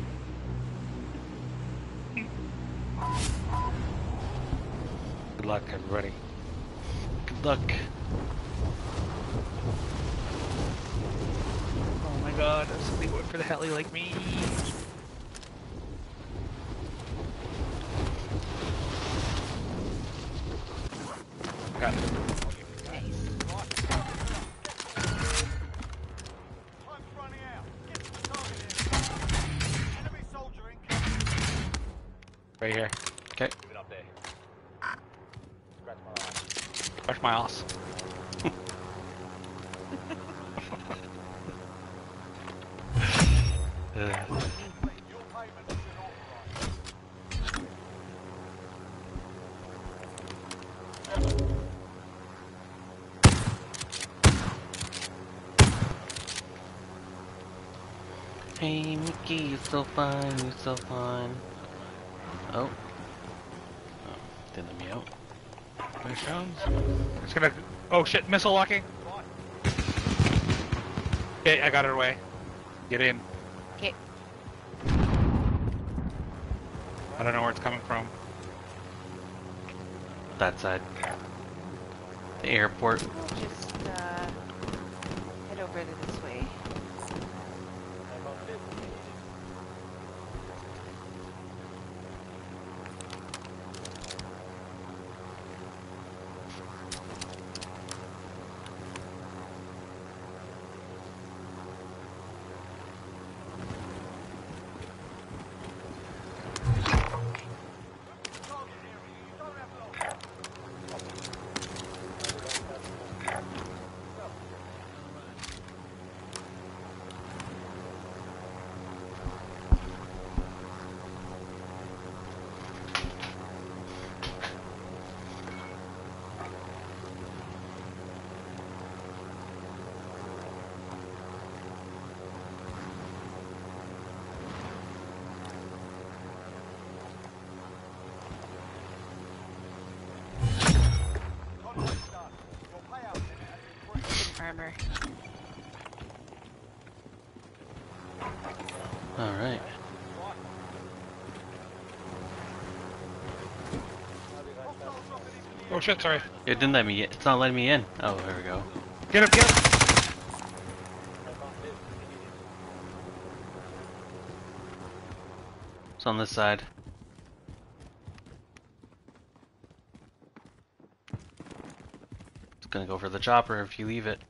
Good luck, everybody. Good luck. Oh my god, somebody went for the heli like me. Got it. Nice. Time's running out. Get to the target area. Enemy soldier incoming. Right here. Okay. Scratch my ass. Uh, Your payment has been authorized. hey, Mickey, fine, you're so fine. Oh. Oh, didn't let me out. Nice sounds. It's gonna. Oh shit! Missile locking. Okay, I got it away. Get in. Okay. I don't know where it's coming from. That side. The airport. Just uh, head over this way. Target area. You don't have long. All right. Oh shit, sorry. It didn't let me. In. It's not letting me in. Oh, there we go. Get up, get up! It's on this side. It's gonna go for the chopper if you leave it.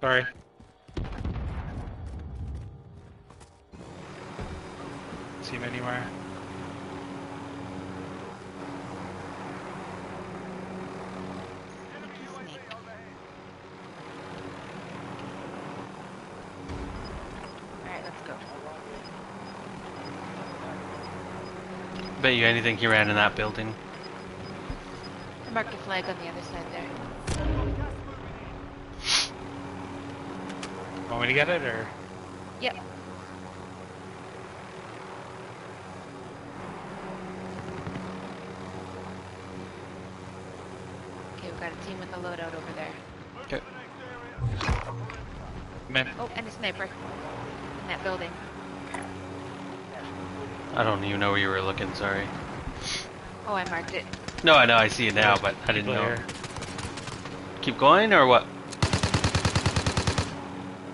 Sorry. See him anywhere? Sneaky snake. Alright, let's go. Bet you anything he ran in that building. I marked a flag on the other side there. Want me to get it or? Yep. Okay, we've got a team with a loadout over there. Okay. Man, Oh, and a sniper. In that building. I don't even know where you were looking. Sorry. Oh, I marked it. No, I know. I see it now, but I didn't know. here. Keep going or what?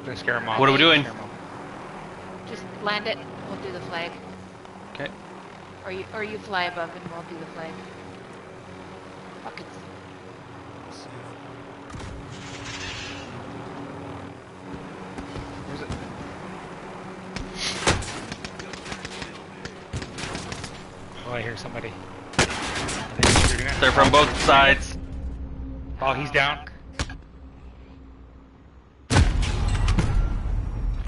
Gonna scare him off. What are we doing? Scare 'em off. Just land it. We'll do the flag. Okay. Or you, or you fly above and we'll do the flag. Fuck it. Where's it? Oh, I hear somebody. I think he's shooting at- They're from both sides. Oh, he's down.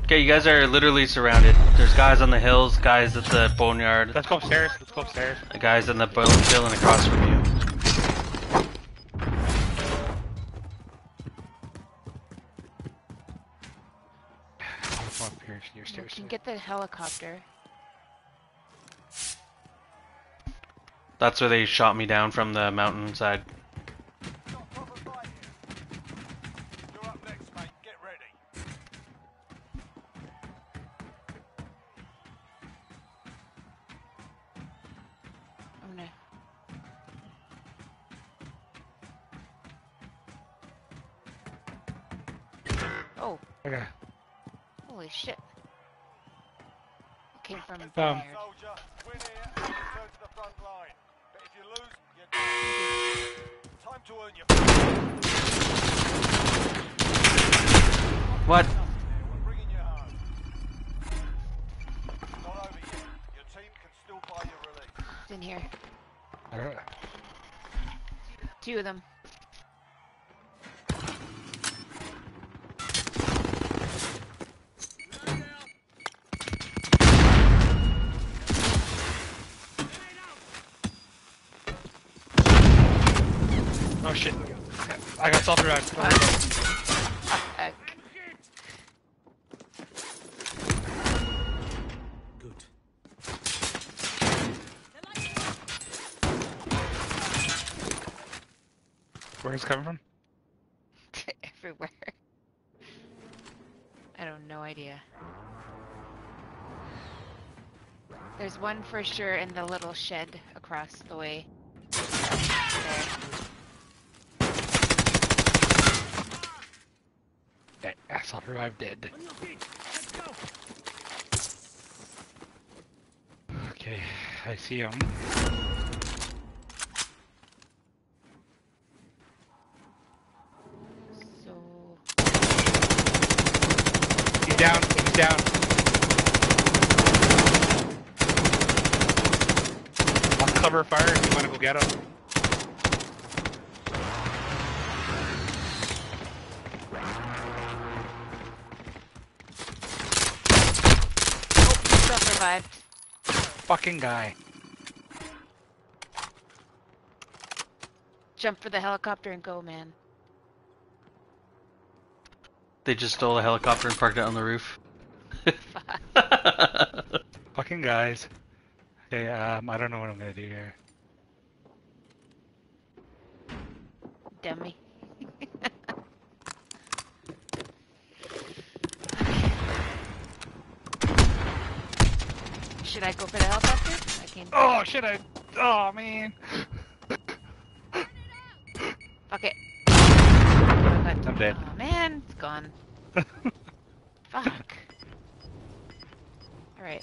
Okay, you guys are literally surrounded. There's guys on the hills, guys at the boneyard, Let's go upstairs. Let's go upstairs. The guys in the bu- building across from you. Come up here. Your We can get the helicopter. That's where they shot me down from the mountainside. For sure in the little shed across the way. There. Dead. I self-revived dead. Okay, I see him. So He's down. He's down. Cover fire if you want to go get him. Oh, he still survived. Fucking guy. Jump for the helicopter and go, man. They just stole a helicopter and parked it on the roof. Fucking guys. Okay, um, I don't know what I'm gonna do here. Dummy. Should I go for the helicopter? I can. Oh shit! I. Oh man. Fuck it. I'm dead. Oh man, it's gone. Fuck. Alright.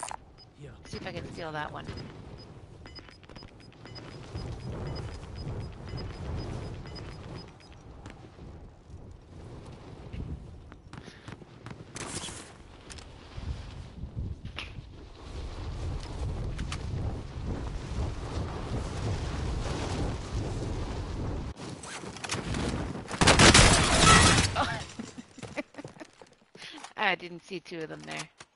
See if I can steal that one. I didn't see two of them there.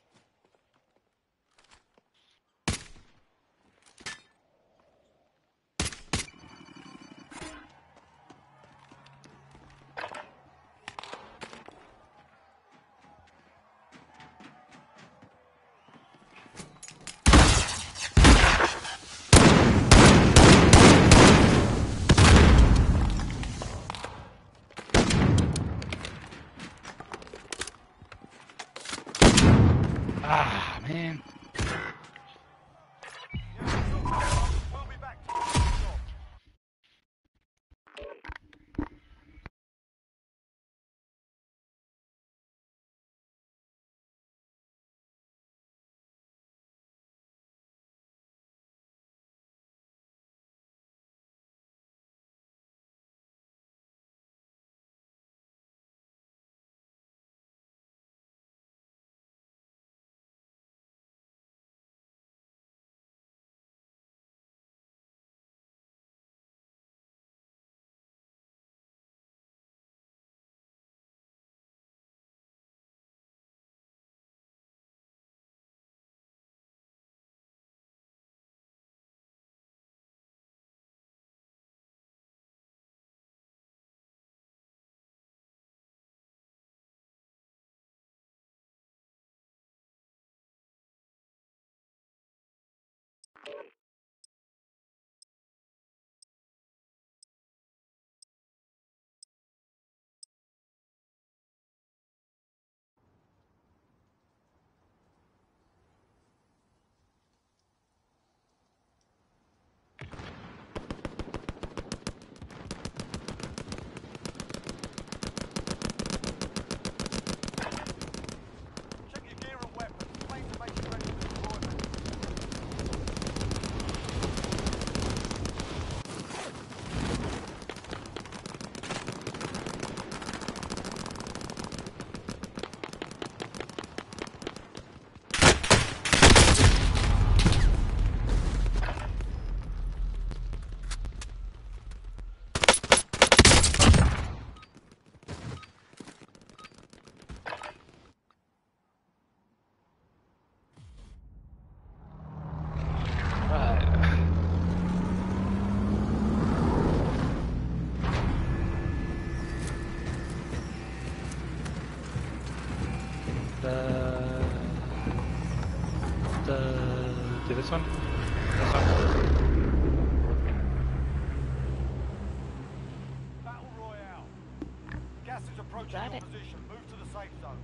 Is approaching it. position. Move to the safe zone.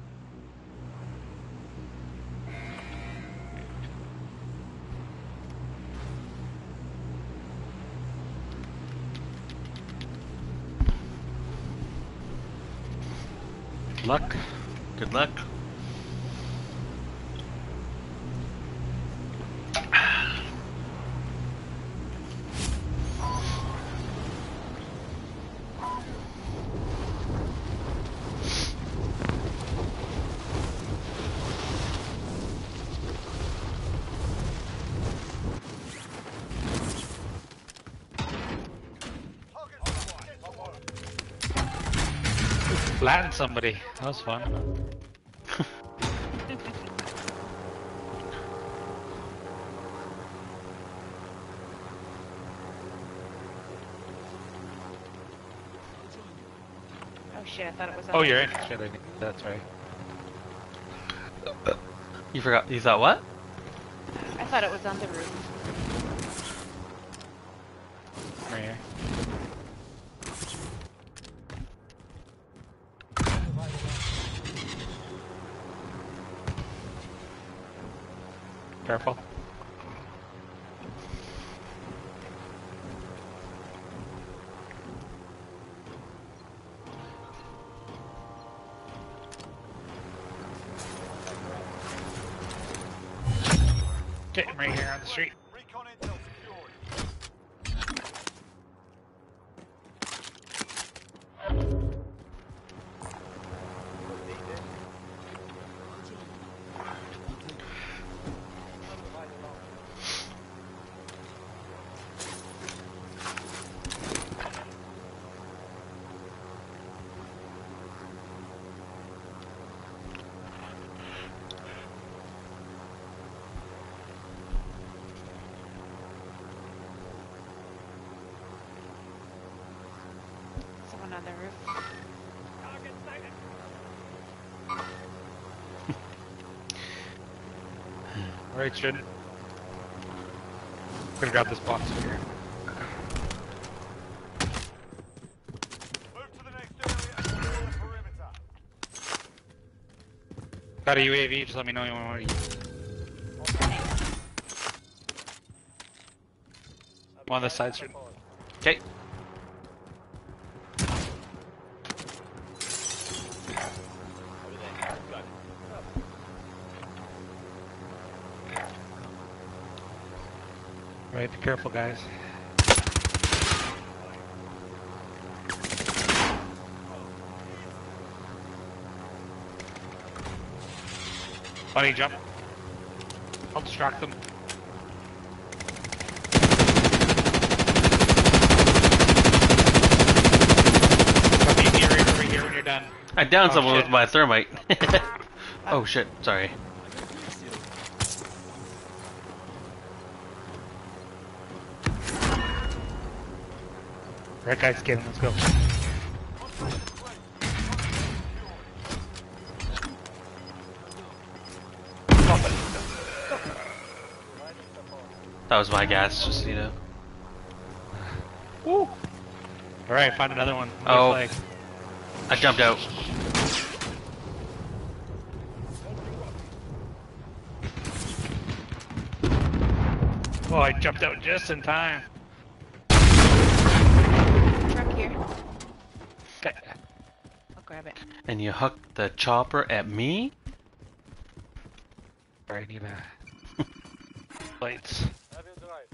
Luck. Good luck. Flatten somebody. That was fun. Oh shit, I thought it was oh, on Oh, you're in. Shit, I that's right. You forgot. You thought what? I thought it was on the roof. Right here. Careful. Okay, I'm right here on the street. Recon intel secured. Someone on the roof. Alright, should. Gonna grab this box here. Move to the next area the perimeter. Got a UAV, just let me know you want to use. I'm on the side street. Okay. Right, be careful, guys. Bunny jump. I'll distract them. Come in here, over here when you're done. I downed Oh, someone shit. with my thermite. oh shit, sorry. Right, guys, get him. Let's go. That was my gas, just you know. Woo! All right, find another one. Oh. I jumped out. Oh, I jumped out just in time. Truck here. Okay. I'll grab it. And you hucked the chopper at me? Alright, I need a lights. Have your drive.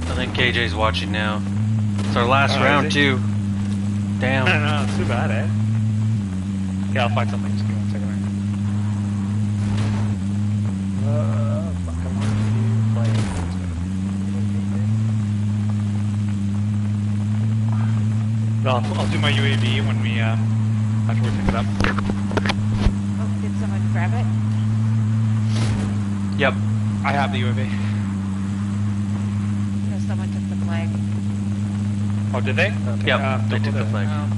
I think KJ's watching now. It's our last Oh, round he? too. I don't Damn. know, it's too bad, eh? Yeah, I'll find something. No, I'll, I'll do my UAV when we, um, after we pick it up. Oh, did someone grab it? Yep. I have the UAV. No, someone took the flag. Oh, did they? Okay. Yep, uh, they don't took the flag. Um,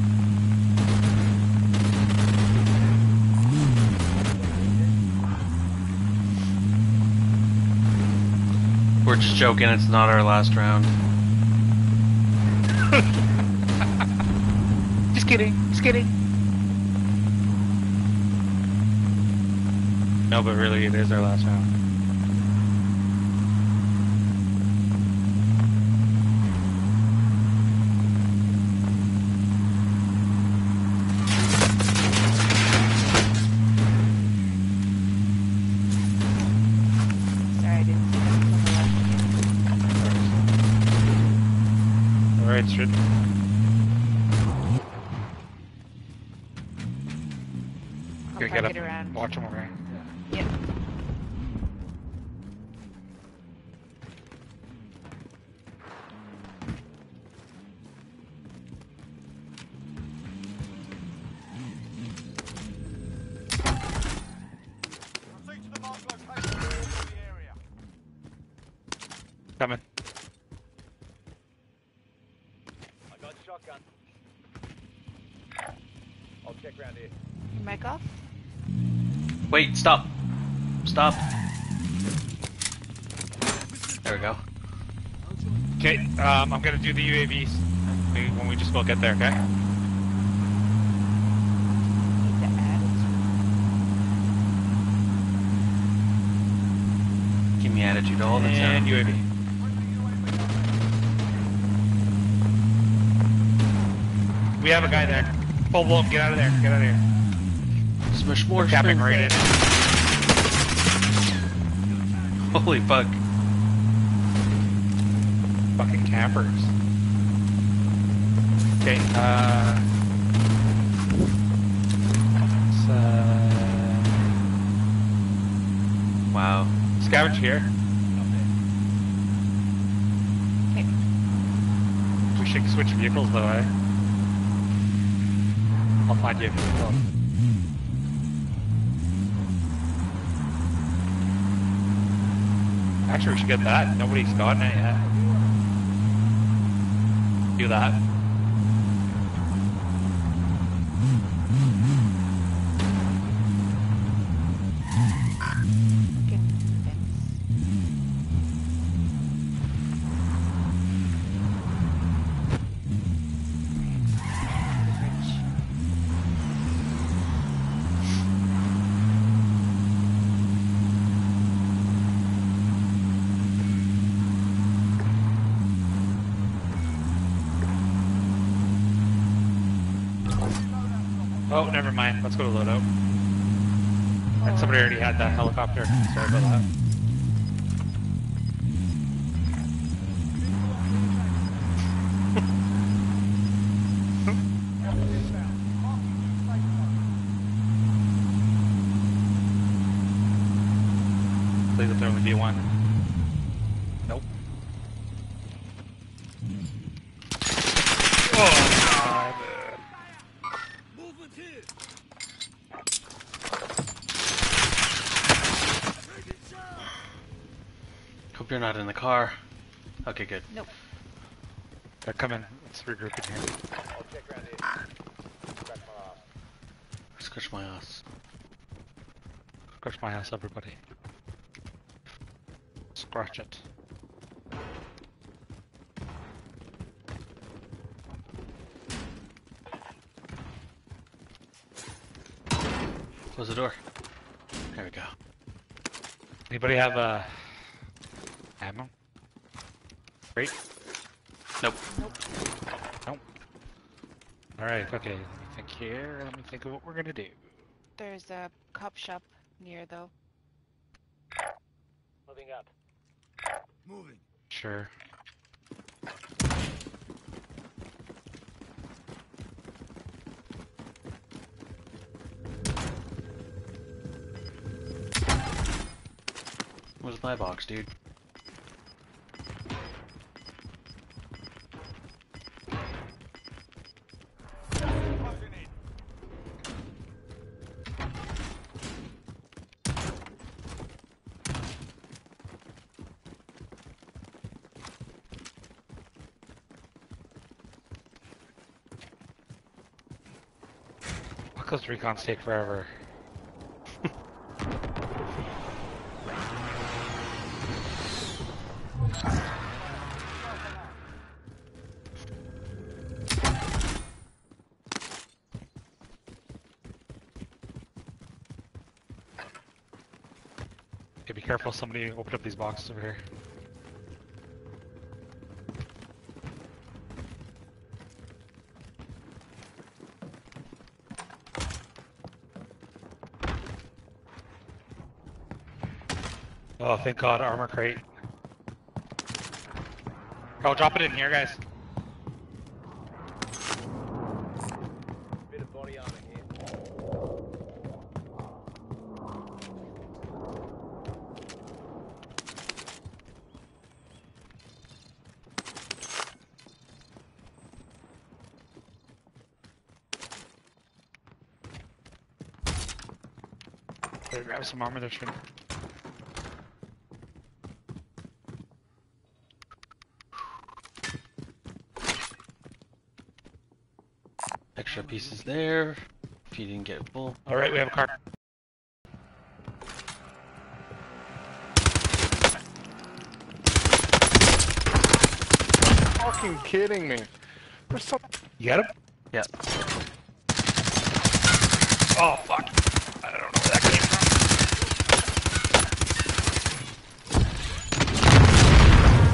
We're just joking, it's not our last round. Just kidding. No, but really, it is our last round. Stop. There we go. Okay, um, I'm gonna do the UAVs when- we just go get there, okay? Need to add Give me attitude all the time. And. UAV. We have a guy there. Pull, pull, get out of there. Get out of here. Smash more. Capping right in. Holy fuck. Fucking campers. Okay, uh. Let's, uh. Wow. Scavenge here. Okay. We should switch vehicles though, eh? I'll find you a vehicle. Actually, we should get that. Nobody's gotten it yet. Do that. Oh, never mind. Let's go to loadout. And somebody already had that helicopter. Sorry about that. Please there only be one. Nope. Oh, God. Hope you're not in the car. Okay, good. Nope. They're coming. Let's regroup in here. I'll check around here. Scratch my ass. Scratch my ass. Scratch my ass, everybody. Scratch it. Close the door. There we go. Anybody have uh, ammo? Great. Nope. Nope. All right. Okay. Let me think here. Let me think of what we're gonna do. There's a cop shop near though. Moving up. Moving. Sure. Where's my box, dude? Those recons take forever. Okay, be careful. Somebody opened up these boxes over here. Thank God, armor crate. Oh, drop it in here, guys. Bit of body armor here. Better grab some armor there, Trin. Pieces there. If you didn't get full. All right, we have a car. Fucking kidding me. There's some. You got him? Yeah. Oh fuck! I don't know where that came from.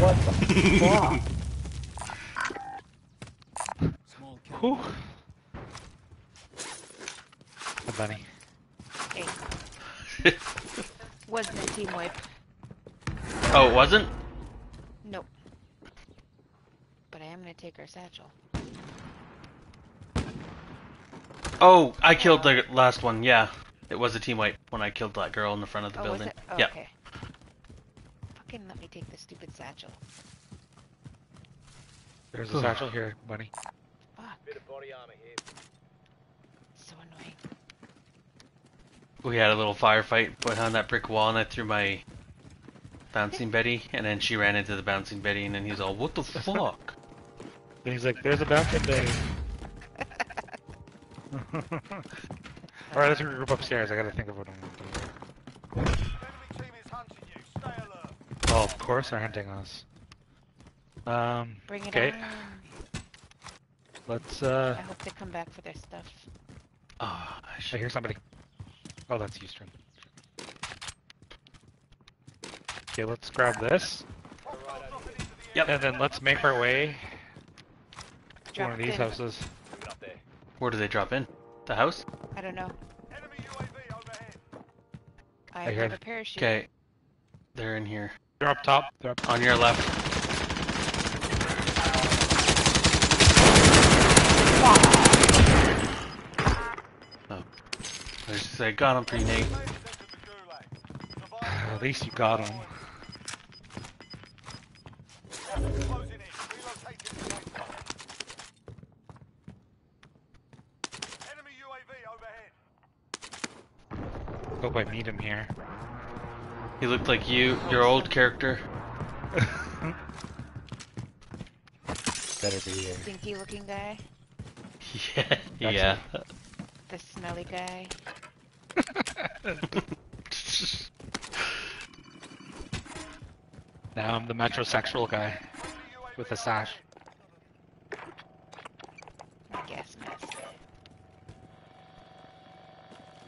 What the fuck? Whew. Bunny. Hey, wasn't a team wipe. Oh, it wasn't? Nope. But I am gonna take our satchel. Oh, I killed the last one. Yeah, it was a team wipe when I killed that girl in the front of the oh, building. was it? Oh, yeah. okay. Fucking let me take the stupid satchel. There's a satchel here, Bunny. Fuck. Bit of body armor here. So annoying. We had a little firefight behind that brick wall, and I threw my bouncing Betty, and then she ran into the bouncing Betty, and then he's all, "What the fuck?" And he's like, there's a bouncing Betty. Alright, let's regroup upstairs. I gotta think of what I'm gonna do. Enemy team is hunting you. Stay alert. Oh, of course they're hunting us. Um, Bring it okay, on. let's, uh... I hope they come back for their stuff. Oh, I I should. hear somebody. Oh, that's Eastern. Okay, let's grab this. Yep. And then let's make our way to Drop one of these in. houses. Moving up there. Where do they drop in? The house? I don't know. Enemy UAV overhead. I I hear have a parachute. Okay, they're in here. They're up top. They're up On your left. Oh. I just say, got him for you, Nate. Ladies entered the gulag. Survivors At least you got him. closing in. Relocating the safe zone. Enemy UAV overhead. Hope I meet him here. He looked like you, your old character. Better be here. Stinky looking guy. Yeah, yeah. The smelly guy. Now I'm the metrosexual guy with a sash. My gas mask.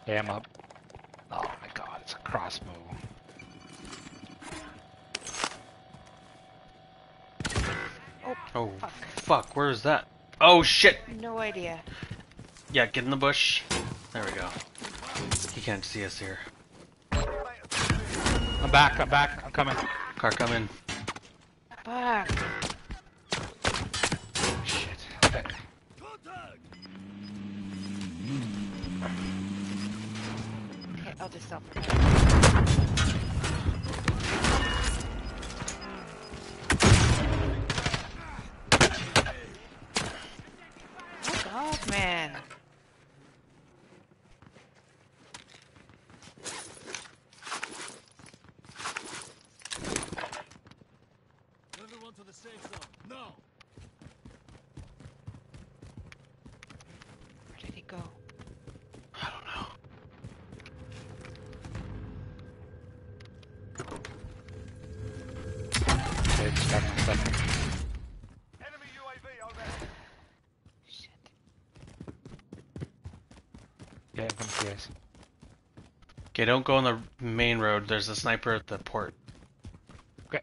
Yeah, I'm up. Oh my god, it's a crossbow. Oh, oh, Fuck. fuck, where is that? Oh, shit! No idea. Yeah, get in the bush. There we go. He can't see us here. I'm back, I'm back, I'm coming. Car coming. Fuck. Shit. Okay. Okay, I'll just self Fuck off, man. Everyone to the safe zone. No. Where did he go? I don't know. Okay, just got my stuff. Enemy UAV overhead. Shit. Yeah, I'm coming to you guys. Okay, don't go on the main road. There's a sniper at the port. Okay.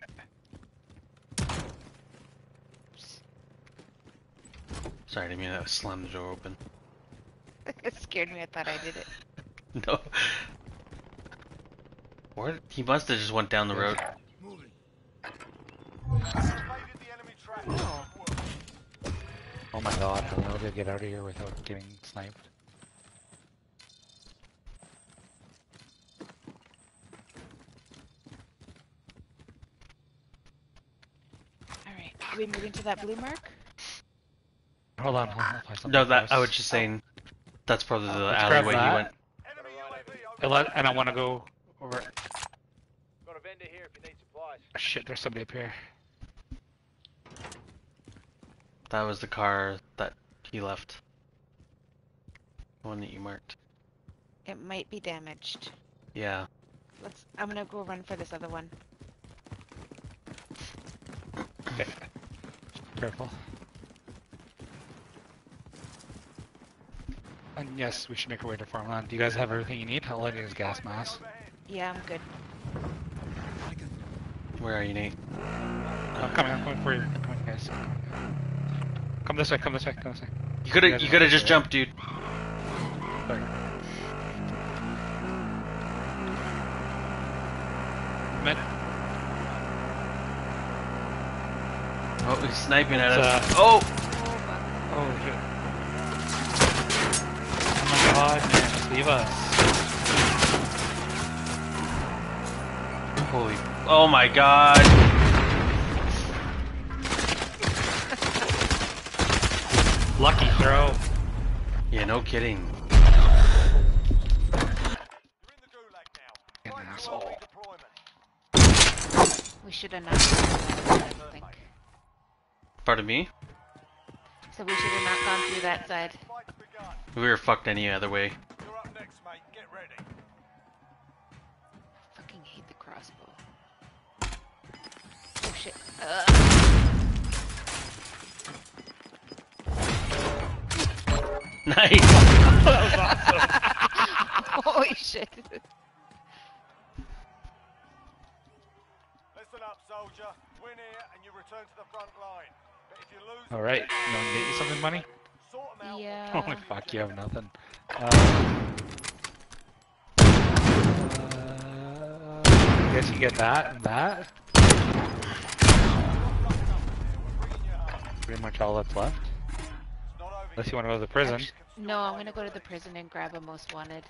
Sorry, I didn't mean to slam the door open. it scared me. I thought I did it. No. Where? He must have just went down the road. Moving. Evaded the enemy trap. Oh. My god, how did I get out of here without getting sniped? Alright. Are we moving to that blue mark? Hold on, hold on. I'll find something No, that I was just saying. That's probably the oh, Let's alleyway he went. And, and I want to go over. Got a vendor here if you need supplies. Oh, shit, there's somebody up here. That was the car that he left. The one that you marked. It might be damaged. Yeah. Let's. I'm gonna go run for this other one. Okay. Careful. And yes, we should make our way to farmland. Do you guys have everything you need? All I need is gas mask. Yeah, I'm good. Where are you, Nate? I'm coming, I'm coming for you. I'm coming, guys. Come this way, come this way, come this way. You could have. guys You could have just do jumped, dude. Sniping at It's, us. uh, Oh! Oh shit. Oh my god, man, just leave us. Holy. Oh my god! Lucky throw. Yeah, no kidding. You're in the now. An Time to asshole. We should have not done that, I don't think. Pardon me? So we should have not gone through that side. We were fucked any other way. You're up next, mate. Get ready. Fucking hate the crossbow. Oh shit. Ugh. Nice! Holy shit. Listen up, soldier. Win here and you return to the front line. But if you you wanna get you something, money? sort 'em out. Yeah. Holy fuck, you have nothing. Uh, uh, I guess you get that and that. Pretty much all that's left. It's not over Unless you want to go to the prison. No, I'm gonna go to the prison and grab a most wanted.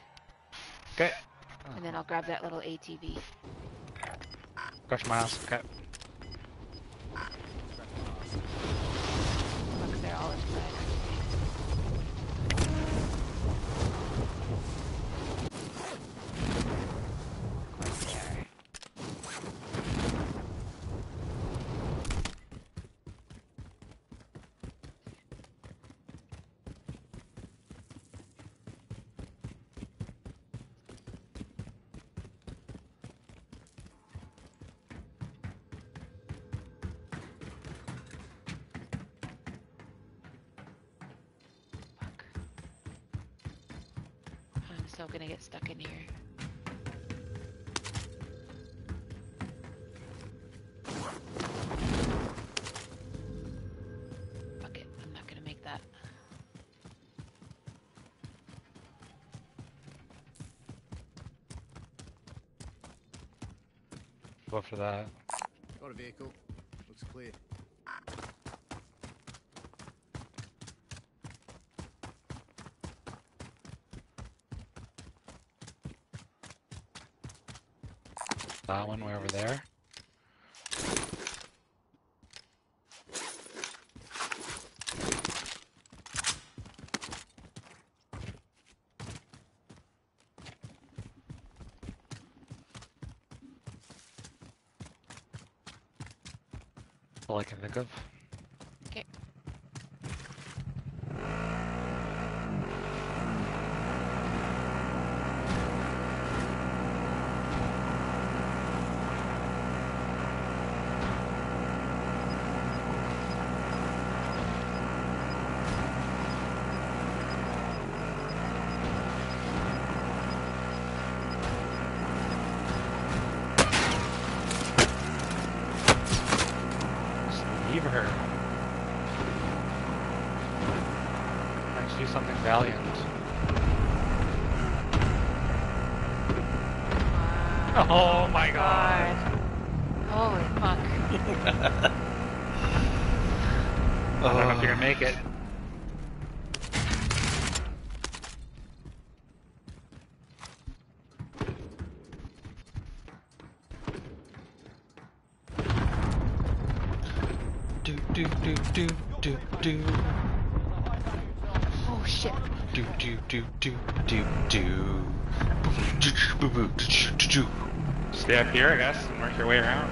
Okay. And then I'll grab that little ATV. Crush my ass. Okay. Look, they're For that. Got a vehicle. Looks clear. That one way over there. All I can think of. Okay. Just leave her. Let's do something valiant. Oh my god. Holy fuck. I don't know if you're gonna make it. Do do do do do do Oh shit. do do do do do do. Boo boo do do do. Stay up here, I guess, and work your way around.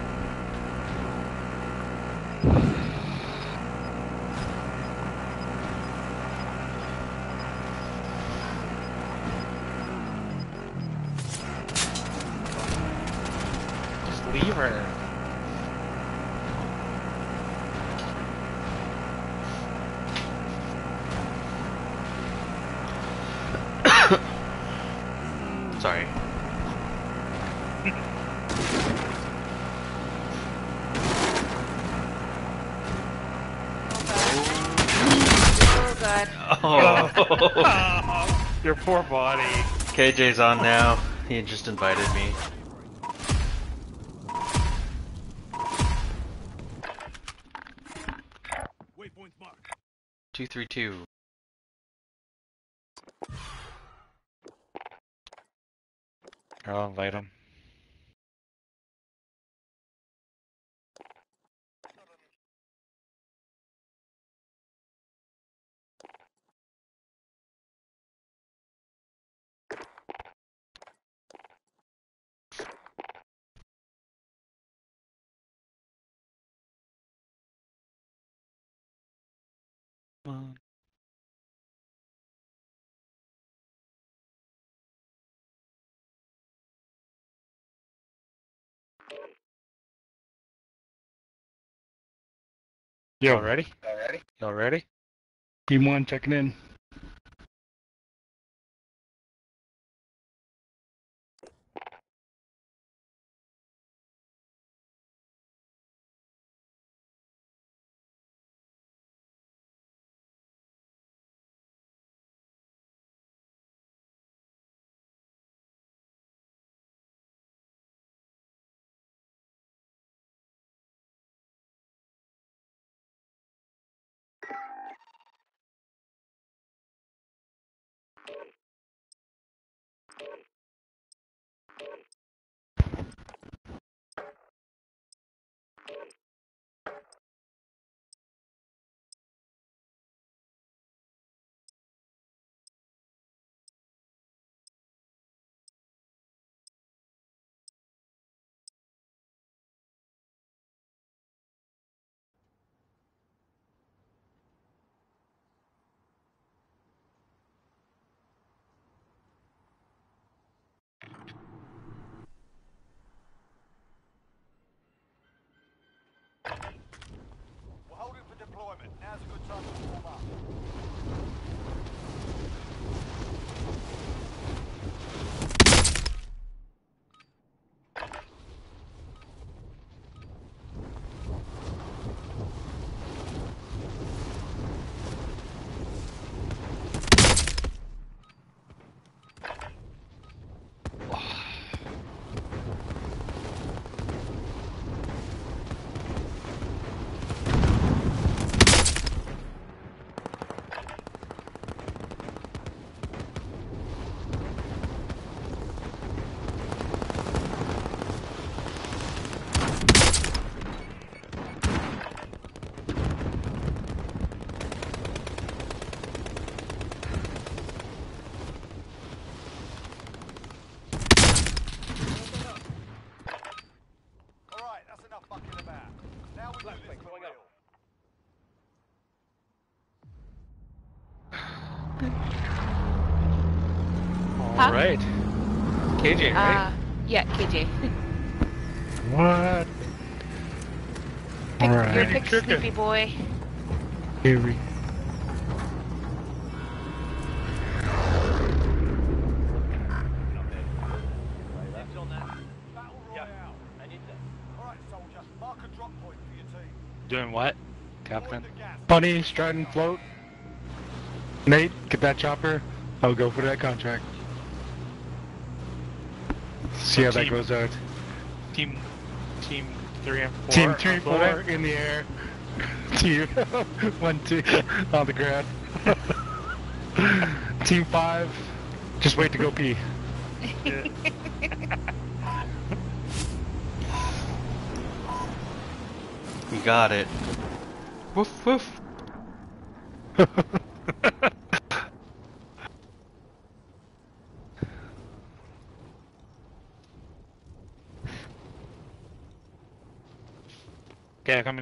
Just leave her. Sorry. Oh god. Oh. Your poor body. KJ's on now. He just invited me. Y'all ready? Y'all ready? Team one checking in. Deployment. Now's a good time to warm up. Right. KJ, right? Uh, yeah, KJ. What? Pick, Your Alright. pick, Chicken. Sleepy Boy. Here we Battle Royale. All right, soldier. Mark a drop point for. Doing what, Captain? Bunny, stride and float. Nate, get that chopper. I'll go for that contract. See how that goes out. Team, team three and four. Team are three, four floating. in the air. Team one, two on the ground. Team five, just wait to go pee. You got it. Woof woof.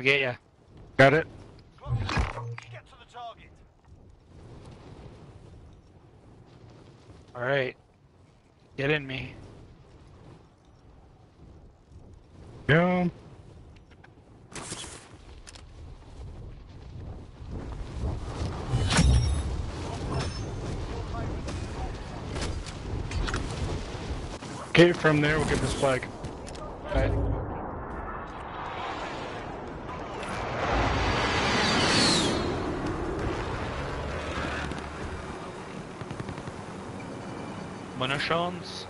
Okay, I'm coming to get ya. Got it? Clock is on. Get to the target. All right. Get in me. Yeah. Okay, from there we'll get this flag. Right. Munitions.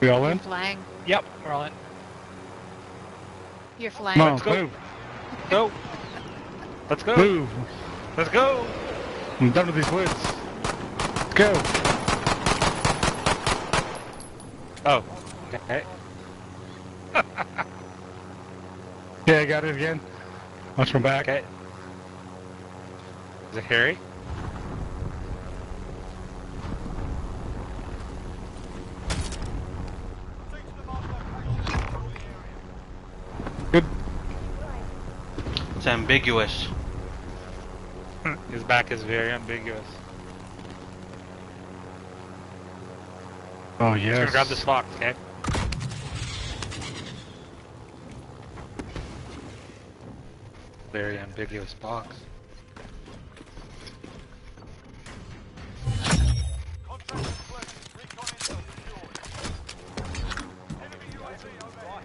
We all in? Flying. Yep, we're all in. You're flying. Come on, go. move. Go. Let's go. Move. Let's go. I'm done with these woods. Let's go. Oh. Okay. Yeah, got it again. Watch my back. Okay. Is it Harry? Teach them our location. Control the area. Good. It's ambiguous. Hmm. His back is very ambiguous. Oh, Just yes. grab this box, okay? Very ambiguous box. Contract complete. Recon intel secured. Enemy UAV overhead.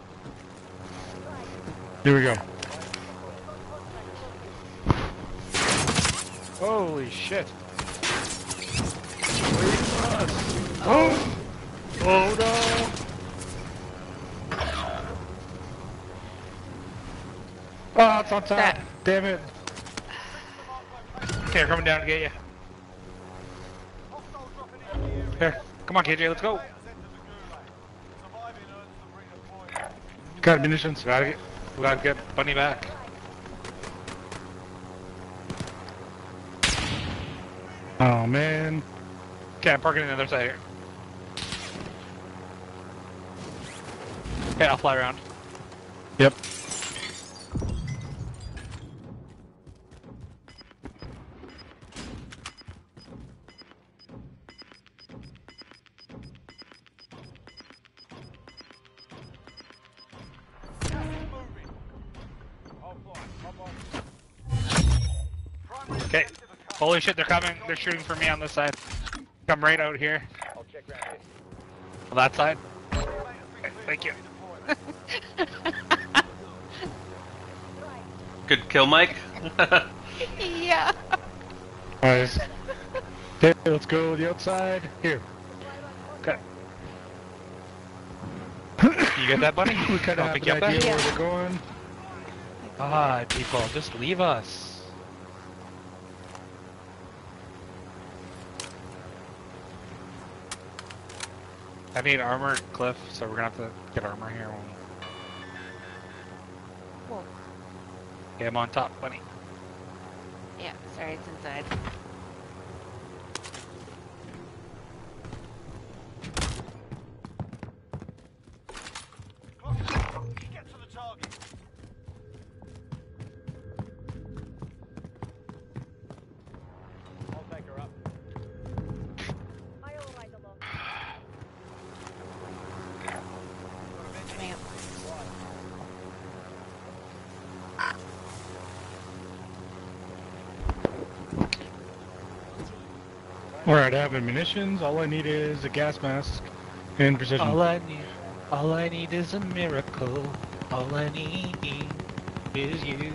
Here we go. Holy shit. Oh! Oh no! Oh, it's on ah, top. That- Damn it. Okay, we're coming down to get you. Hostiles dropping into the area. Here, come on KJ, let's go. Players enter the gulag. Surviving earns them redeployment. Got munitions. Gotta get, we gotta get Bunny back. Oh, man. Okay, I'm parking on the other side here. Okay, I'll fly around. Holy shit, they're coming. They're shooting for me on this side. Come right out here. I'll check round. On that side. Okay, thank you. redeployment. Good kill, Mike. yeah. Nice. Okay, let's go the outside. Here. Okay. You get that, Bunny? We kind of I'll have an you up there? idea Yeah. where they're going. Ah, people, just leave us. I need armor, Cliff, so we're gonna have to get armor here. When... Whoa. Okay, I'm on top, Bunny. Yeah, sorry, it's inside. Get to the target. I'll take her up. Coming up. Alright, I have munitions. All I need is a gas mask and precision. All I need, all I need is a miracle. All I need is you.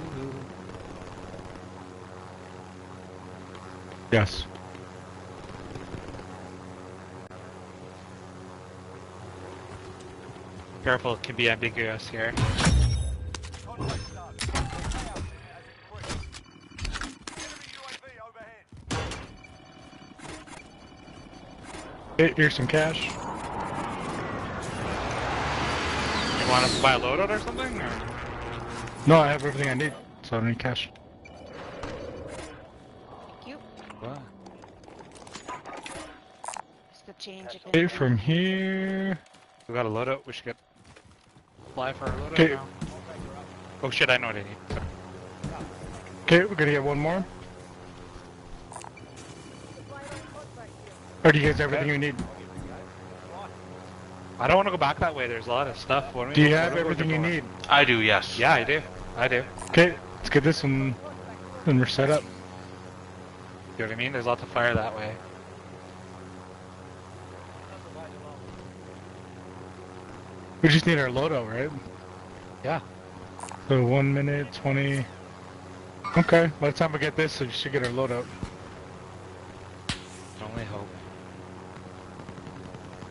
Yes. Careful, it can be ambiguous here. Contract done. Payout limit has increased. Enemy UAV overhead. Hey, here's some cash. You want us to buy a loadout or something? Or? No, I have everything I need, so I don't need cash. Thank you. What? Just the change again. Okay, from here. We got a loadout. We should get fly for our loadout Okay. now. Oh shit! I know what I need. Okay, we're gonna get one more. Or do you guys have everything you need? I don't want to go back that way. There's a lot of stuff. What Do you have do I go everything you need? I do, yes. Yeah, I do. I do. Okay, let's get this one, and we're set up. You know what I mean? There's lots of fire that way. We just need our loadout, right? Yeah. So one minute, 20. Okay, by the time we get this, we should get our loadout.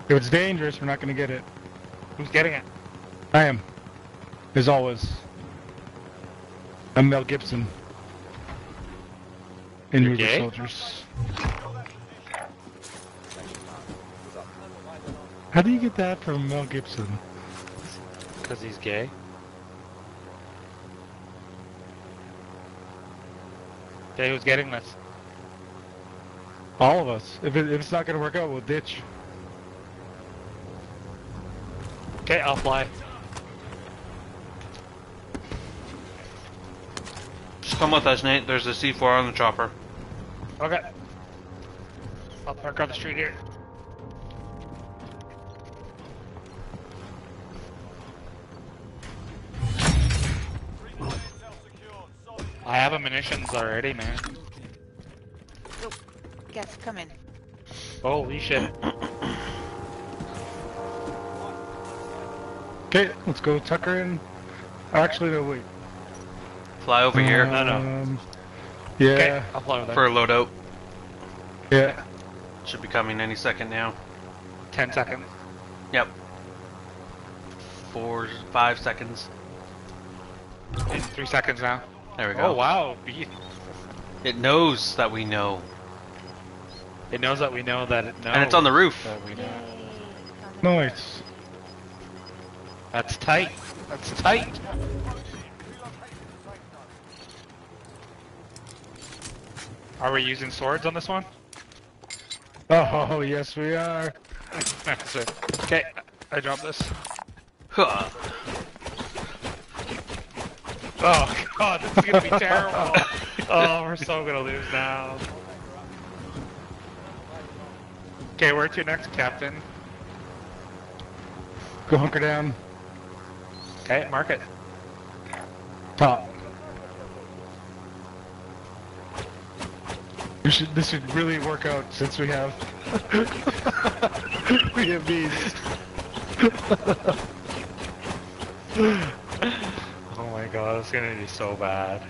If it's dangerous, we're not gonna get it. Who's getting it? I am. As always. I'm Mel Gibson. And You're you're the soldiers. How do you get that from Mel Gibson? Because he's gay. Okay, who's getting this? All of us. If, it, if it's not gonna work out, we'll ditch. Okay, I'll fly. Just come with us, Nate. There's a C4 on the chopper. Okay. I'll park on the street here. Intel secured. Solid. I have a munitions already, man. Oh, Guess, come in. Holy shit. Okay, let's go Tucker in. Actually, no, wait. Fly over here no, no. Um, Okay, Yeah, I'll fly over there. for a loadout. yeah. Should be coming any second now. 10 seconds. Yep. Four, five seconds. In 3 seconds now. There we go. Oh, wow. It knows that we know. It knows that we know that it knows. And it's on the roof. that we know. Yay. Found the- Nice. That's tight. That's tight. Are we using swords on this one? Oh, yes, we are. That's it. Okay, I dropped this. Huh. Oh god, this is gonna be terrible. oh, we're so gonna lose now. Okay, where to next, Captain? Go hunker down. Okay, mark it. Top. We should, this should really work out since we have we have these. Oh my god, it's gonna be so bad.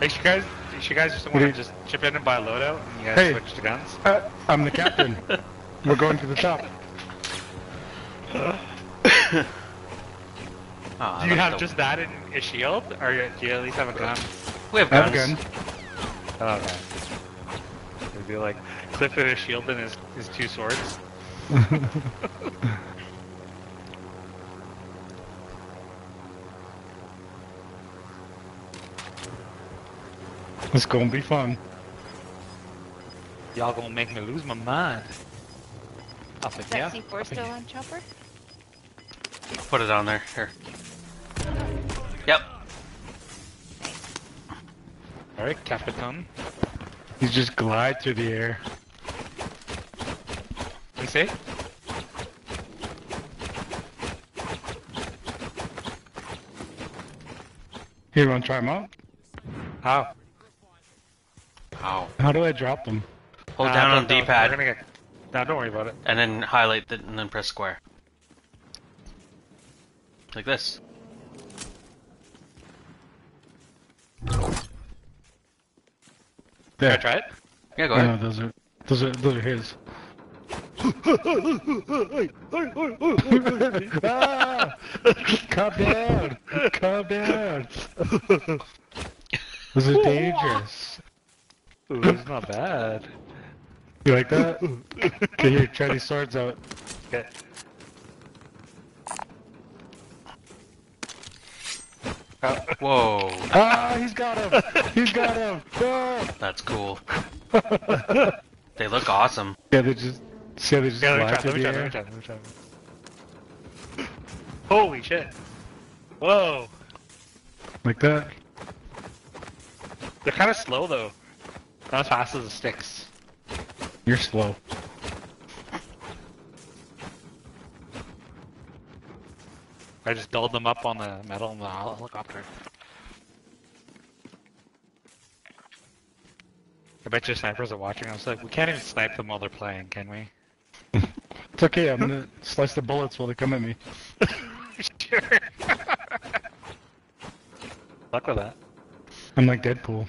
Hey, you guys, you guys just want to just chip in and buy a loadout and you guys Hey. switch to guns? Uh, I'm the captain. We're going to the top. Ah, Do you have just that in a shield, or do you at least have a gun? We have I have guns. a gun. Oh, okay. It'd be like Cliff and his shield and his, his two swords. It's gonna be fun. Y'all gonna make me lose my mind. I said, Is that yeah. C4 still on chopper? Put it on there. Here. Alright, Capitan. You just glide through the air. You see? Here, you wanna try them out? How? Ow. How do I drop them? Hold Uh, down on don't- D-pad We're get. No, don't worry about it. and then highlight it and then press square. Like this. There. Can I try it? Yeah, go Oh, no, ahead. those are those are those are his. ah! Calm down. Calm down. Those are dangerous. Ooh, it's not bad. You like that? Okay, here, try these swords out. Okay. Whoa. Ah, he's got him. He's got him. Ah! That's cool. They look awesome. Yeah, they just see how they just Yeah, let me fly try, through let me the try, let air. me try, let me try. Holy shit. Whoa. Like that. They're kind of slow though. Not as fast as the sticks. You're slow. I just dulled them up on the metal in the helicopter. I bet your snipers are watching. I was like, we can't even snipe them while they're playing, can we? It's okay. I'm gonna slice the bullets while they come at me. sure. Luck with that. I'm like Deadpool.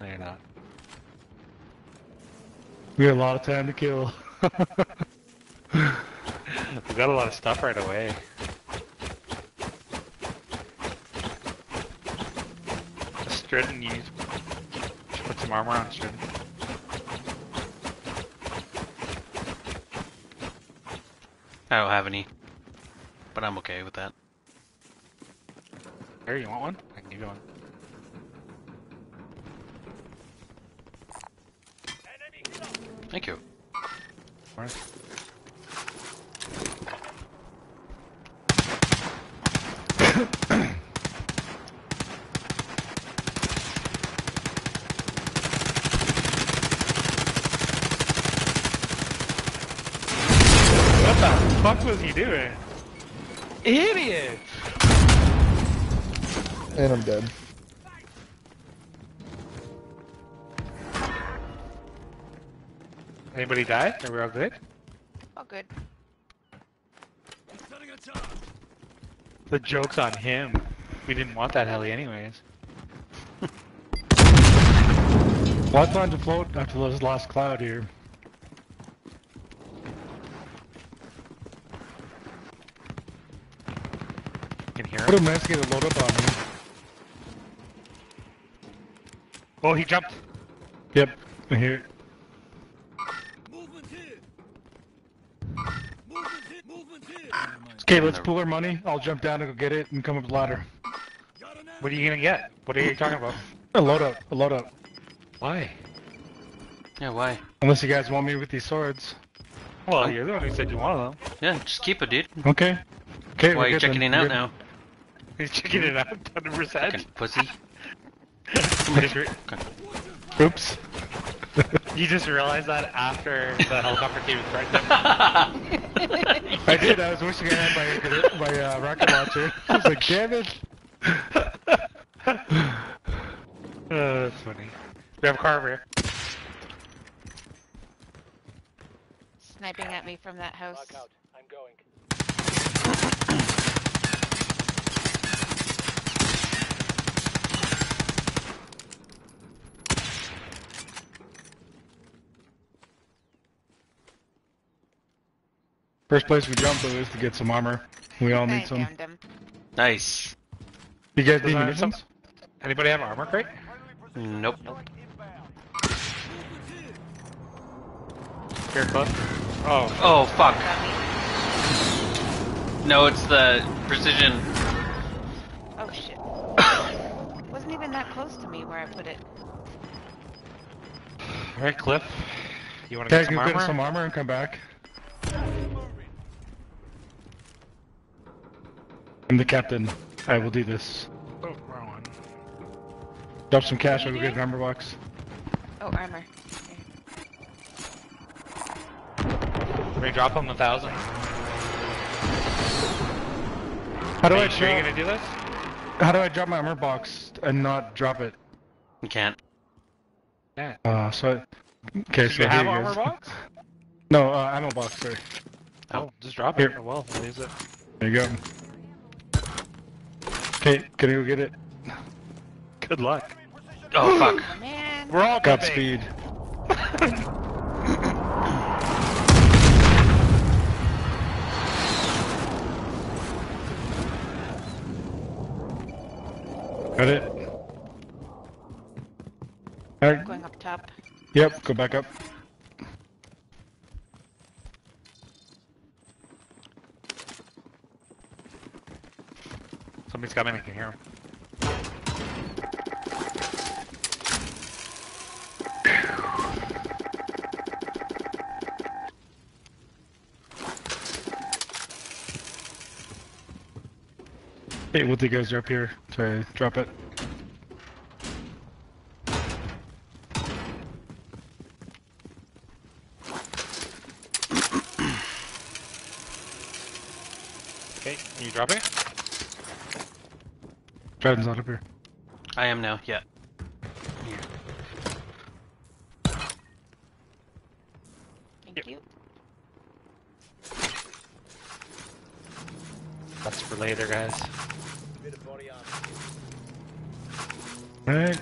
No, you're not. We got a lot of time to kill. We got a lot of stuff right away. Striden, you should put some armor on Striden. I don't have any, but I'm okay with that. Here, you want one? I can give you one. Thank you. Where's- What the fuck was he doing? Idiot! And I'm dead. Anybody die? Are we all good? All good. The joke's on him. We didn't want that heli anyways. Well, I plan to float after this last cloud here. Can hear What a him. mess to get a load up on me. Oh, he jumped. Yep, I hear it. Movement here. Movement here. Movement here. Okay, let's pool our money. I'll jump down and go get it and come up the ladder. What are you gonna get? What are you talking about? A load up, a load up. Why? Yeah, why? Unless you guys want me with these swords. Well, you're the one who said you wanted them. Yeah, just keep it, dude. Okay. Okay, Why we're you checking then. it out We're now? He's checking it out, 100%. Fucking pussy. You just, re- Oops. you just realized that after the helicopter came and threatened him. I did. I was wishing I had my my uh, rocket launcher. I was like, damn it. Oh, that's funny. We have a car over here. Sniping at me from that house. I'm going. First place we jump though is to get some armor. We all I need some. found him. Nice. You guys Does need that- munitions? Anybody have armor crate? Nope. Inbound. Here, Cliff. Oh, Oh, fuck. No, it's the precision. Oh shit. Wasn't even that close to me where I put it. alright, Cliff. You wanna get Guys, some go armor? get some armor and come back. I'm the captain. I will do this. Oh, wrong one. Drop some cash. What I'll are go get an armor box. Oh, armor. Okay. We drop him a thousand? How do Are I you sure you're gonna do this? How do I drop my armor box and not drop it? You can't. Yeah. Uh, so. Okay, so you have here you armor guys. box? No, uh, ammo box. Sorry. Oh, just drop Here. it. Well, we'll use it. There you go. Okay, can you go get it? Good luck. Oh, oh fuck. Oh, man. We're all Godspeed. Got it. Alright, Going up top. yep, go back up. Somebody's coming, I can hear him. Hey, what the guys are up here? Sorry, drop it. Dragon's not up here. I am now, yeah. Thank you. That's for later, guys. Bit of body armor. Alright.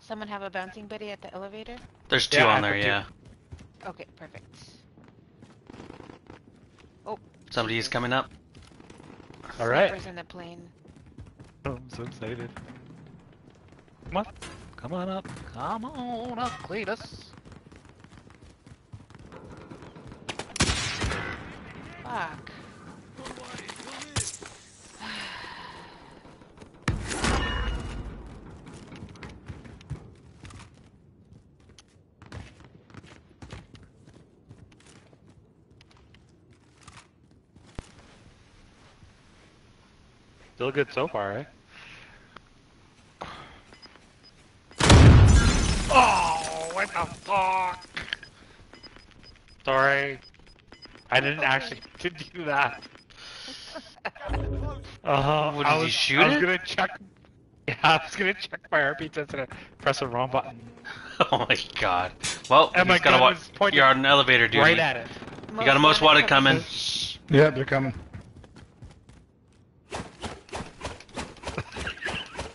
Someone have a bouncing buddy at the elevator? There's two Yeah, on there, put two. yeah. Okay, perfect. Oh. Somebody is coming up. All right. In the plane. Oh, I'm so excited. Come on. Come on up. Come on up, Cletus. Still good so far, right? Oh, what the fuck? Sorry. I didn't actually to do that. Uh, What, I did you was, shoot I was it? gonna check. Yeah, I was gonna check my RP test and I press the wrong button. Oh my god. Well, And you my gotta gun wa- pointed You're on an elevator, dude. Right at it. You got a most wanted coming. Yeah, they're coming.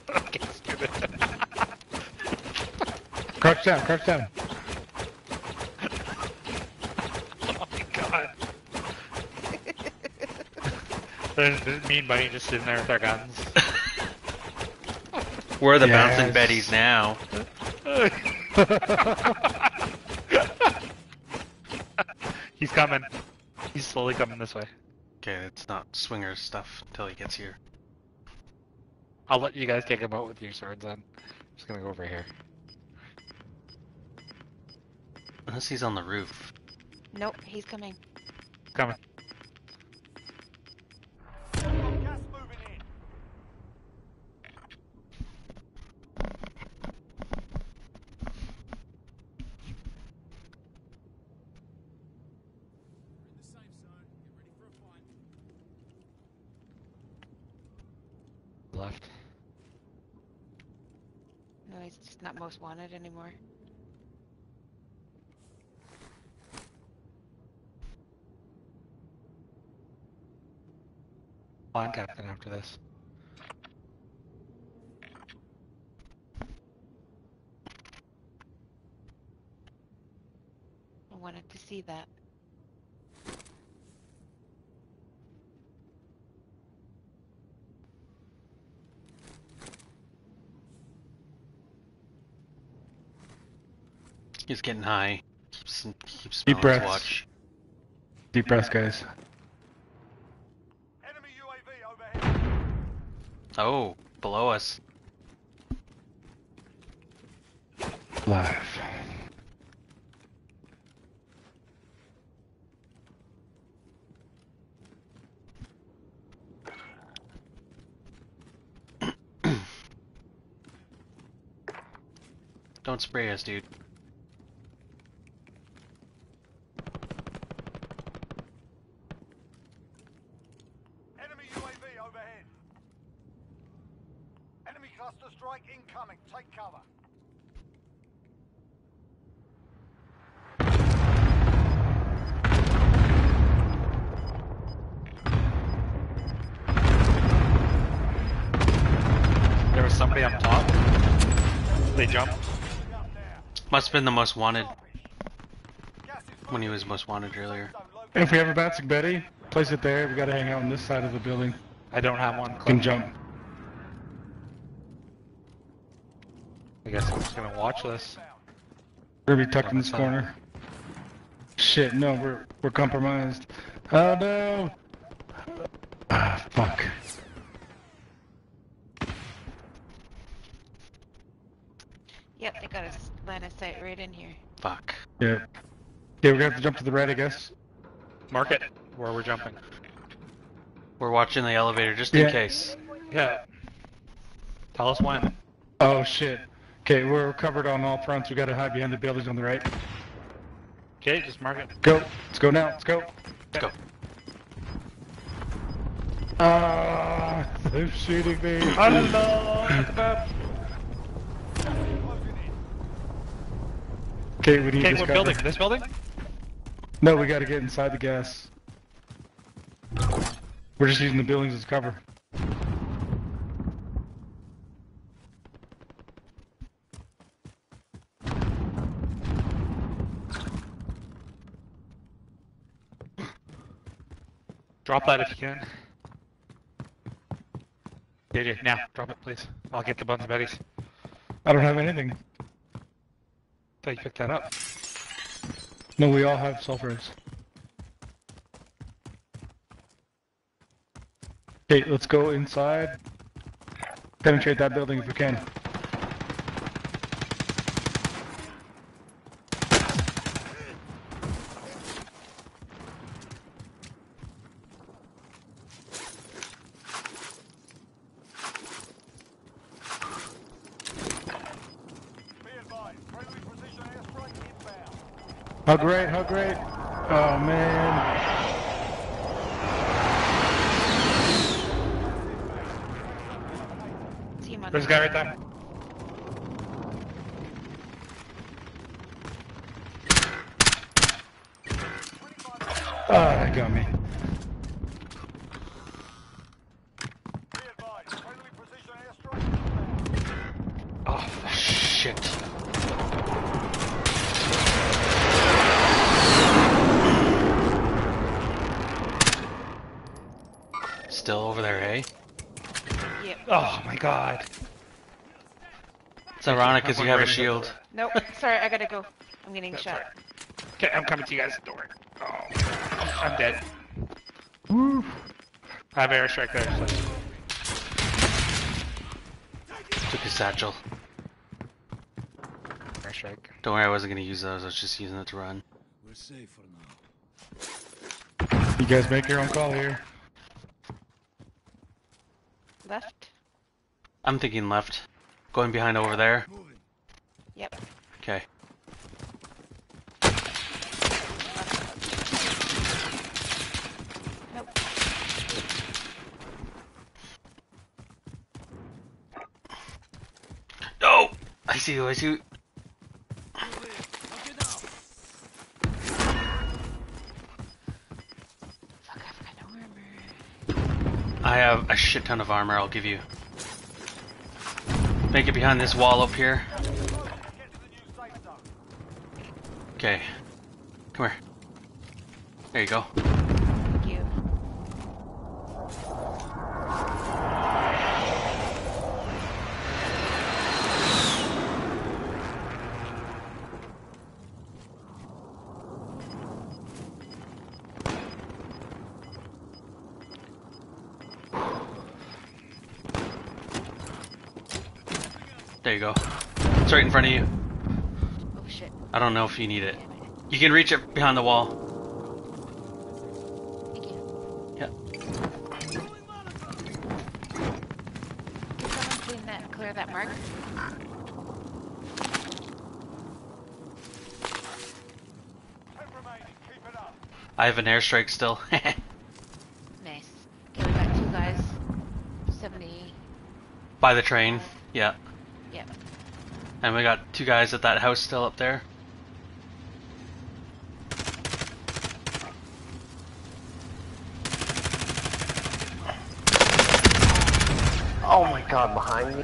Okay, stupid. Crouch down, crouch down. oh my god. There's this mean bunny just sitting there with our guns. We're the Yes. bouncing betties now. He's coming. He's slowly coming this way. Okay, it's not swingers stuff until he gets here. I'll let you guys take him out with your swords on. I'm just gonna go over here. Unless he's on the roof. Nope, he's coming. Coming. Gas moving in. In the safe zone. Get ready for a fight. Left. No, he's just not most wanted anymore. Line captain after this. I wanted to see that. He's getting high. Keeps keeps Deep smelling his breaths. watch. Deep breaths, guys. Enemy UAV overhead. Oh, below us. Live. Don't spray us, dude. Been the most wanted when he was most wanted earlier. If we have a bouncing Betty, place it there. We gotta hang out on this side of the building. I don't have one. Can jump. I guess I'm just gonna watch this. We're gonna be tucked in this corner. Shit, no, we're we're compromised. Oh no! Ah, fuck. Yep, they got a s- line of sight right in here. Fuck. Yeah. Yeah, we're gonna have to jump to the right, I guess. Mark it where we're jumping. We're watching the elevator just in case. Yeah. Tell us when. Oh shit. Okay, we're covered on all fronts. We gotta hide behind the buildings on the right. Okay, just mark it. Go. Let's go now. Let's go. Let's go. Ah, they're shooting me. Hello. Okay, we need this what building? This building? No, we gotta get inside the gas. We're just using the buildings as cover. Drop that if you can. JJ, now, drop it please. I'll get the buns and betties. I don't have anything. You picked that up. No, we all have sulfurs. Okay, let's go inside. Penetrate that building if we can. Be advised, friendly precision airstrike inbound. How great, how great. Oh man. Team on There's a the guy right there. Ah, that got me. Be advised, friendly precision airstrike inbound. Oh, shit. Still over there, eh? Yep. Oh my god. It's ironic because you have a Ready to go. shield. Nope. Sorry, I gotta go. I'm getting That's shot. alright. Okay, I'm coming to you guys. Don't worry. Oh, I'm, I'm dead. I have airstrike there. So. Took his satchel. Airstrike. Don't worry, I wasn't gonna use those. I was just using it to run. We're safe for now. You guys make your own call here. Left. I'm thinking left. Going behind over there. Moving. Yep. Okay. Nope. No! I see you, I see you. Move in. Okay now. Fuck, I've got no armor. I have a shit ton of armor I'll give you. Make it behind this wall up here. Get to the new safe zone. Okay. Come here. There you go. You go. It's right in front of you. Oh shit. I don't know if you need it. You can reach it behind the wall. Thank you. Yeah. Can someone clean that, clear that mark? Ten remaining, keep it up. I have an airstrike still. Nice. Okay, we got two guys. 70. By the train. Yeah. And we got two guys at that house still up there. Oh my god, behind me.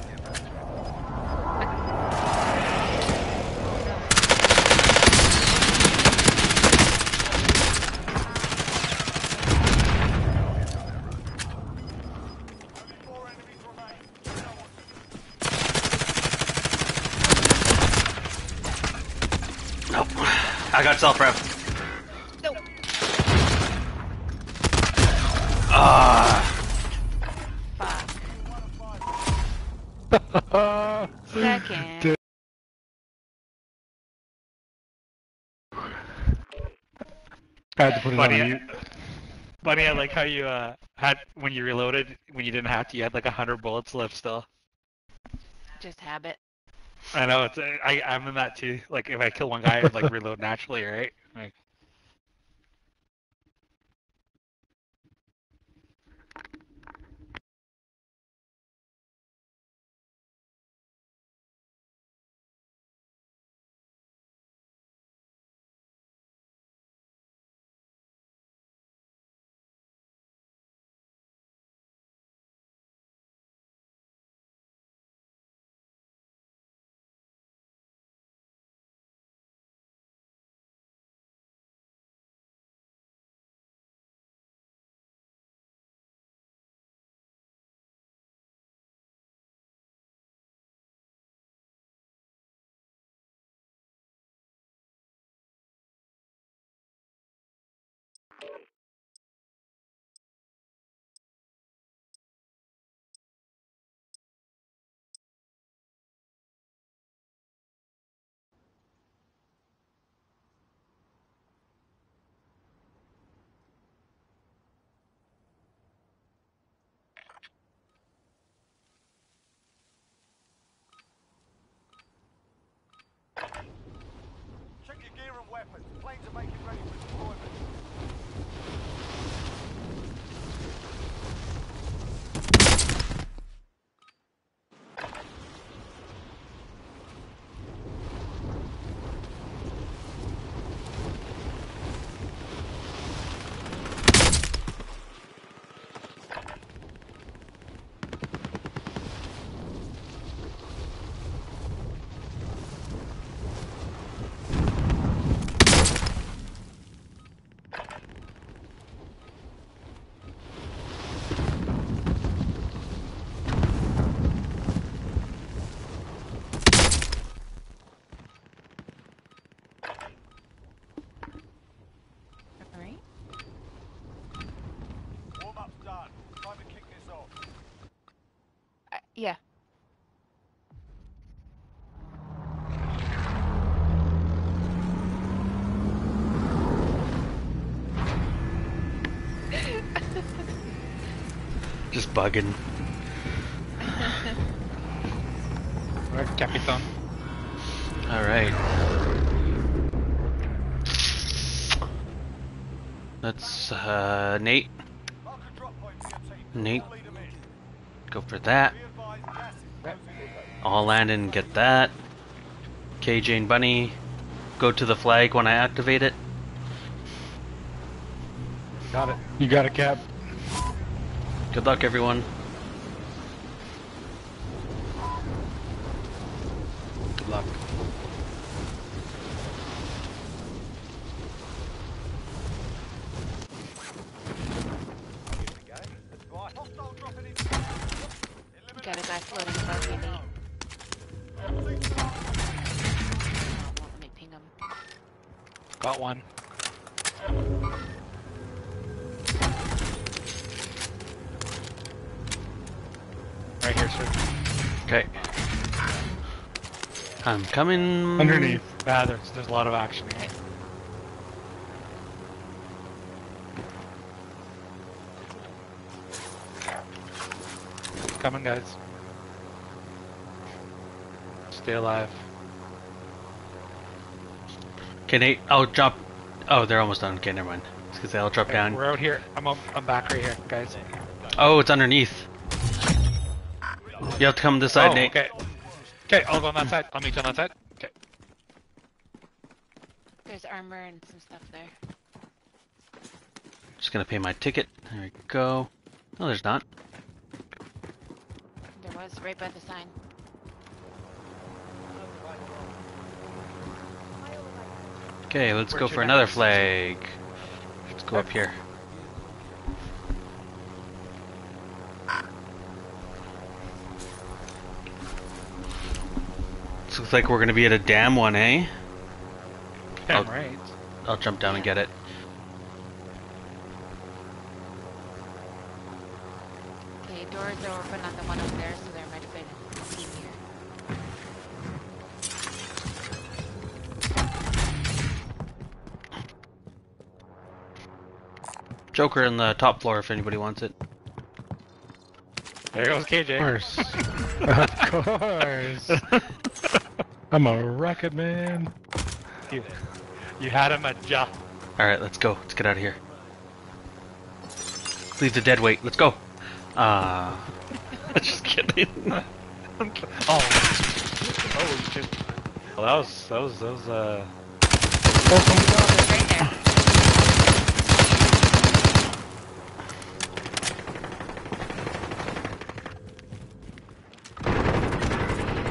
Only four enemies remain. Nope. I got self rep. Nope. Ah. Fuck. Second. Dude. I had to put it Buddy, on I- mute. Buddy, I like how you uh had when you reloaded when you didn't have to. You had like a hundred bullets left still. Just habit. I know it's I I'm in that too. Like if I kill one guy, I'd like reload naturally, right? Planes are making ready for deployment. Alright. Warm-up's done. Time to kick this off. Uh, yeah. Just bugging. Alright, Capitan. Alright. Let's, uh, Nate, Mark a drop point for your team. Nate. Lead 'em in. go for that. Be advised, gas is closing in. I'll land and get that. KJ and Bunny, go to the flag when I activate it. Got it. You got a cap. Good luck, everyone. Coming. Underneath. Ah, there's, there's a lot of action here. Coming, guys. Stay alive. Okay, Nate, I'll drop. Oh, they're almost done. Okay, never mind. I was gonna say I'll drop Okay, down. We're out here. I'm up, I'm back right here, guys. Oh, it's underneath. You have to come this side, oh, Nate. okay. Okay, I'll go on that side. I'll meet you on that side. Okay. There's armor and some stuff there. Just gonna pay my ticket. There we go. No, there's not. There was right by the sign. Okay, let's go for another flag. Let's go up here. Looks like we're gonna be at a damn one, eh? Damn Oh. right. I'll jump down and get it. Okay, doors are open on the one up there, so there might have been a team here. Joker in the top floor if anybody wants it. There goes KJ. Of course. of course. I'm a rocket man. You, you had him at ja. Alright, let's go. Let's get out of here. Leave the dead weight. Let's go. Ah. just kidding. Oh. Oh shit. Well, that was that was that was uh. Oh, right there.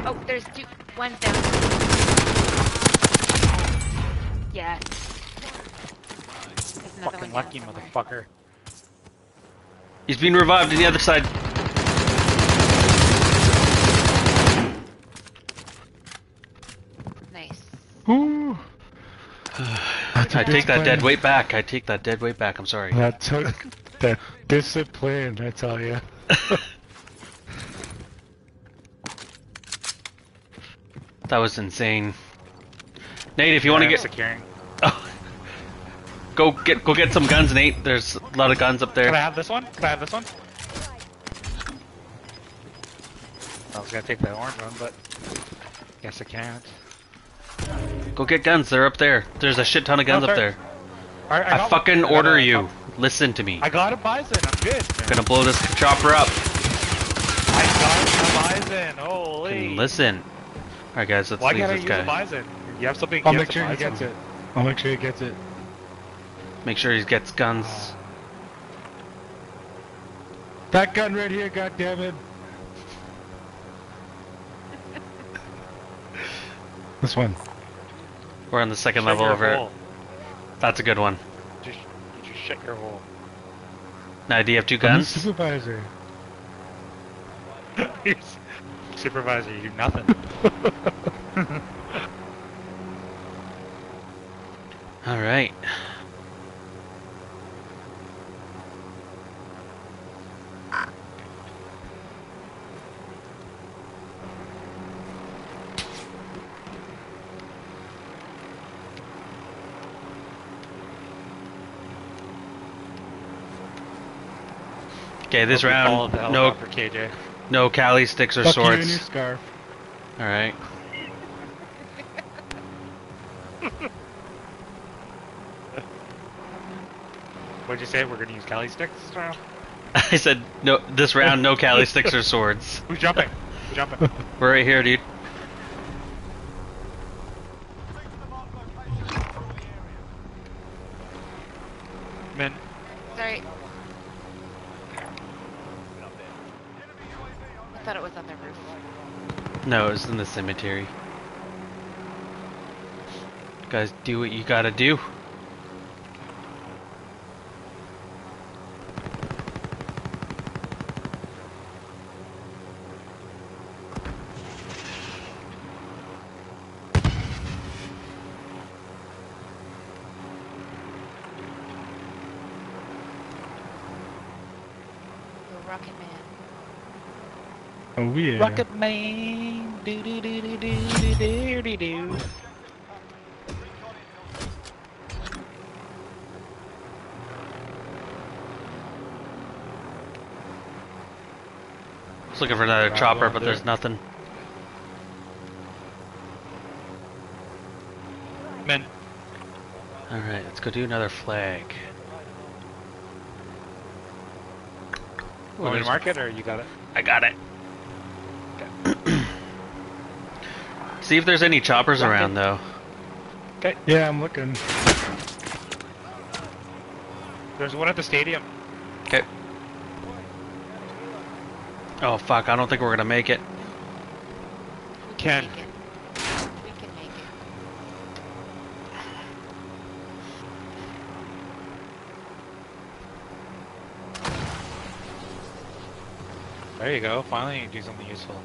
Oh, there's two. One's down. Yeah. Fucking lucky down somewhere. motherfucker. He's being revived on the other side. Nice. Ooh. That's a I take that dead weight back. I take that dead weight back. I'm sorry. That took that discipline, I tell you. That was insane. Nate, if you want to get securing. oh. go get go get some guns, Nate. There's a lot of guns up there. Can I have this one? Can I have this one? I was gonna take that orange one, but guess I can't. Go get guns. They're up there. There's a shit ton of guns Oh, up there. I, got fucking one. Order a- you. Listen to me. I got a Bizon. I'm good. Gonna blow this chopper up. I got a Bizon. Holy. Listen. Alright, guys, let's Why leave can't I this use a guy. Bizon? You have something. I'll you make have sure he gets it. I'll make sure he gets it. Make sure he gets guns. That gun right here, goddammit. this one. We're on the second Shut level over. hole. That's a good one. Just, just shut your hole. Now, do you have two I'm the guns? supervisor. supervisor, you do nothing. All right. Okay, this round, no KJ no Kali sticks or Fuck you and your swords. scarf. All right. What'd you say? We're gonna use Kali sticks this round? I said no. This round, no Kali sticks or swords. Who's jumping? Who's jumping? We're right here, dude. Take to the marked location and secure the area. Men. Sorry, Enemy UAV on I thought it was on the roof. No, it's in the cemetery. Guys, do what you gotta do. The Rocket Man. Oh yeah. Rocket Man. Do do do do do do do do do. I was looking for another Right, chopper, well, but there. there's nothing. Men. All right, let's go do another flag. Ooh, Want me to there's- mark it or you got it? I got it. See if there's any choppers Rocket. around, though. Okay. Yeah, I'm looking. There's one at the stadium. Okay. Oh fuck! I don't think we're gonna make it. We Ken. can make it. We can make it. There you go. Finally, you do something useful.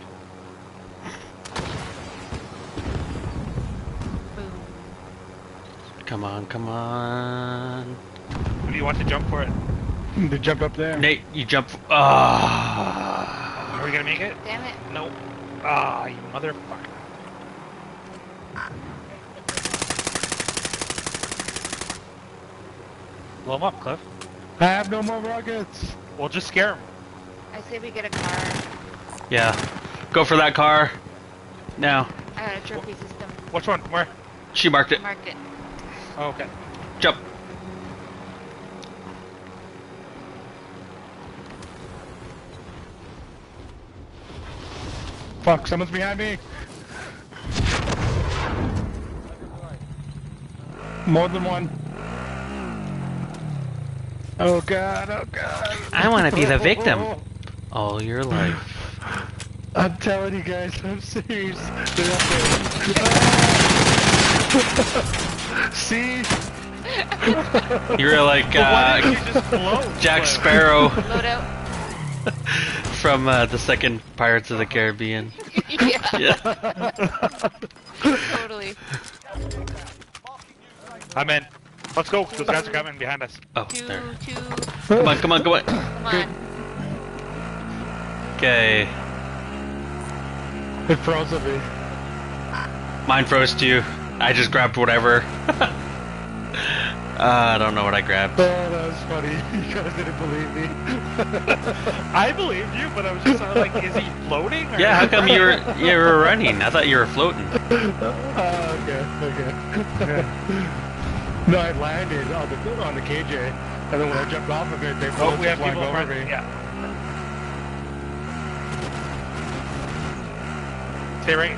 Come on, come on. Who do you want to jump for it? They jump up there. Nate, you jump. Ah. Are we gonna make it? Damn it. Nope. Ah, you motherfucker. Blow him up, Cliff. I have no more rockets. We'll just scare him. I say we get a car. Yeah. Go for that car. Now. I got a trophy system. Which one? Where? She marked it. Marked it. Oh, okay. Jump. Fuck, someone's behind me. More than one. Oh god, oh god. I want to be the victim all your life. I'm telling you guys, I'm serious. They're up there. See? You were like uh, you just? Jack Sparrow from uh, the second Pirates of the Caribbean. yeah, Yeah. totally. I'm in. Let's go. Those guys are coming behind us. Oh, Two, there. two. Come on, come on, come on. Come on. Okay. It froze at me. Mine froze too. I just grabbed whatever. Uh, I don't know what I grabbed. Oh, that was funny. You guys didn't believe me. I believed you, but I was just uh, like, is he floating? Or... Yeah, how come you were you were running? I thought you were floating. Oh, okay, okay. no, I landed on the on the KJ, and then when I jumped off of it, they Oh, both we have flying people over front. me. Yeah. Stay right.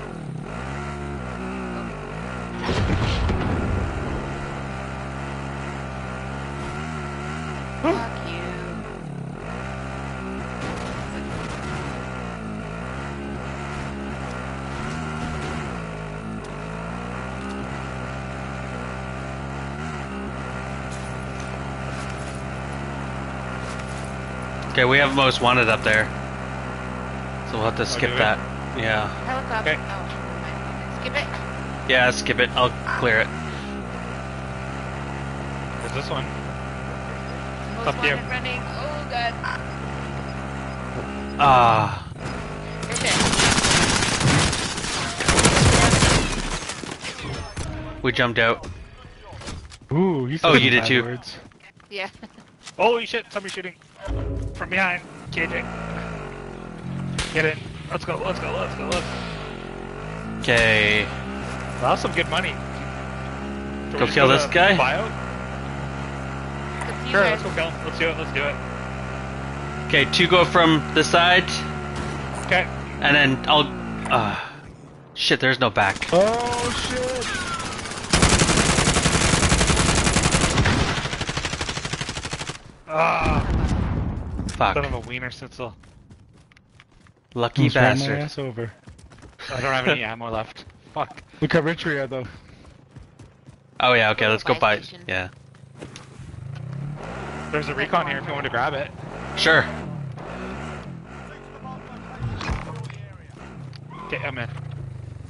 Okay, we have most wanted up there, so we'll have to skip do we? that. Yeah, Helicopter. Okay. Oh. Skip it. yeah, skip it. I'll clear it. There's this one. Most Up here. wanted running. Oh god. Ah, Right there. we jumped out. Ooh, you Oh, you did bad too. words. Yeah. Holy shit, somebody's shooting. From behind. KJ. Get in. Let's go, let's go, let's go, let's go. Okay, That's some good money. Go kill this guy? Buyout? Good to you Sure, let's go kill him. Let's do it, let's do it. okay, two go from the side, Okay. and then I'll. Uh, shit, there's no back. Oh shit! Ah, Fuck, son of a wiener schnitzel. lucky Almost ran my bastard. ass over. I don't have any ammo left. Fuck. Look how rich we are, though. Oh yeah, okay, let's go Buy buy. station. Yeah, There's a recon here if you want to grab it. sure. Okay, I'm in.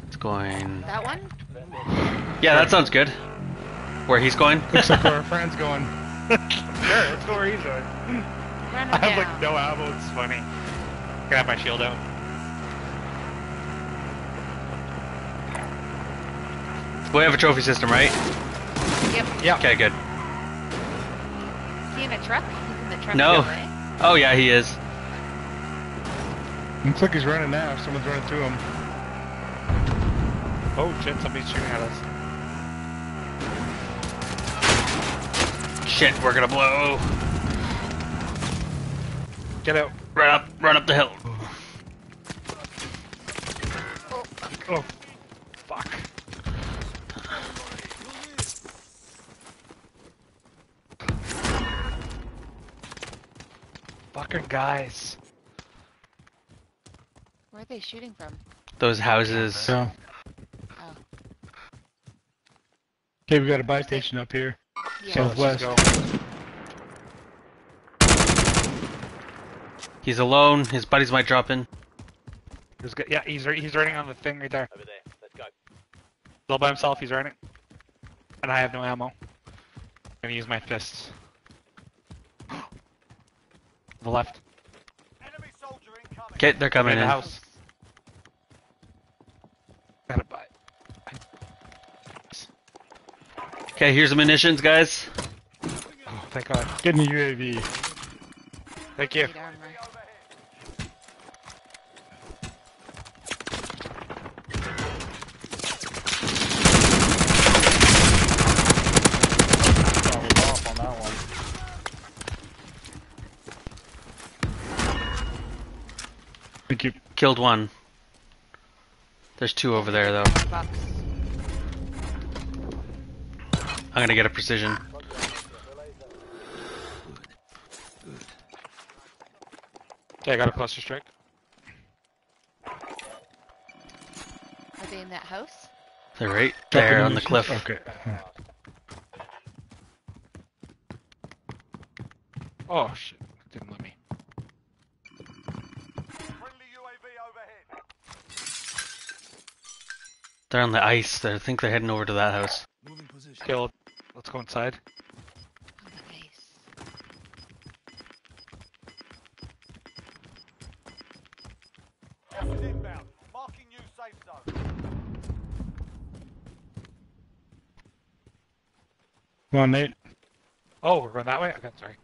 It's going. That one? Yeah, that sounds good. Where he's going? Looks like where our friend's going. Sure, let's go where he's going. Run I have down. like no ammo, it's funny. I have my shield out. we have a trophy system, right? Yep. Yeah. Okay, good. Is he in a truck? He's in the truck. No. right? Oh yeah, he is. Looks like he's running now. Someone's running to him. Oh shit, somebody's shooting at us. Shit, we're gonna blow. Get out. Run up, run up the hill. Oh. oh. Fuck. Fucking guys. Where are they shooting from? Those houses. So. Oh. Okay, we got a buy station up here. Yeah. So- Let's just Southwest. He's alone. His buddies might drop in. There's go- yeah, he's he's running on the thing right there. Over there. Let's go. All by himself, he's running. And I have no ammo. I'm gonna use my fists. the left. Enemy soldier incoming. Okay, they're coming in in. the house. Gotta buy. Okay, here's the munitions, guys. Oh, thank God. Get in the UAV. Thank you. Need armor. off on that one. Thank you. Killed one. There's two over there, though. I'm gonna get a precision. Okay, I got a cluster strike. Are they in that house? They're right Dropping there on the cliff. Okay. Oh shit, didn't let me. They're on the ice. They I think they're heading over to that house. Moving position. Okay, well, let's go inside. On the ice. Gas is inbound. Marking new safe zone. Come on, Nate. Oh, we're going that way? Okay, sorry.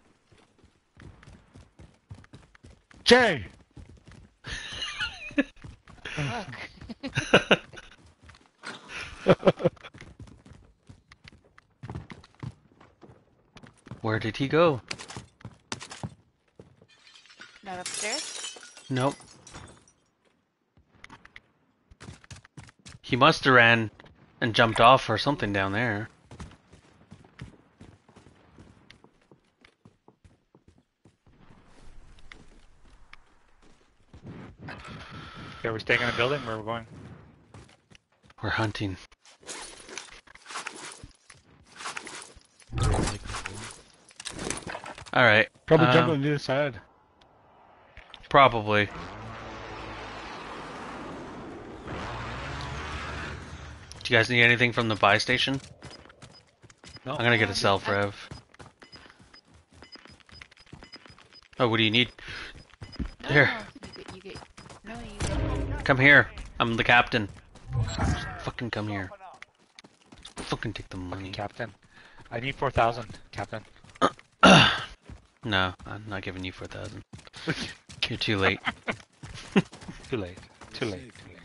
Jay! Look. Where did he go? Not upstairs? Nope. He must have ran and jumped off or something down there. Okay, we're staying in a building where we're going. We're hunting. Alright. Probably um, jump on the other side. Probably. Do you guys need anything from the buy station? No. I'm gonna get a self rev. Oh, what do you need? No, Here. You get, you get, no. Come here. I'm the captain. Just fucking come here. Fucking take the money. Captain. I need 4,000, Captain. No, I'm not giving you 4,000. You're too late. Too late. Too late. Too late.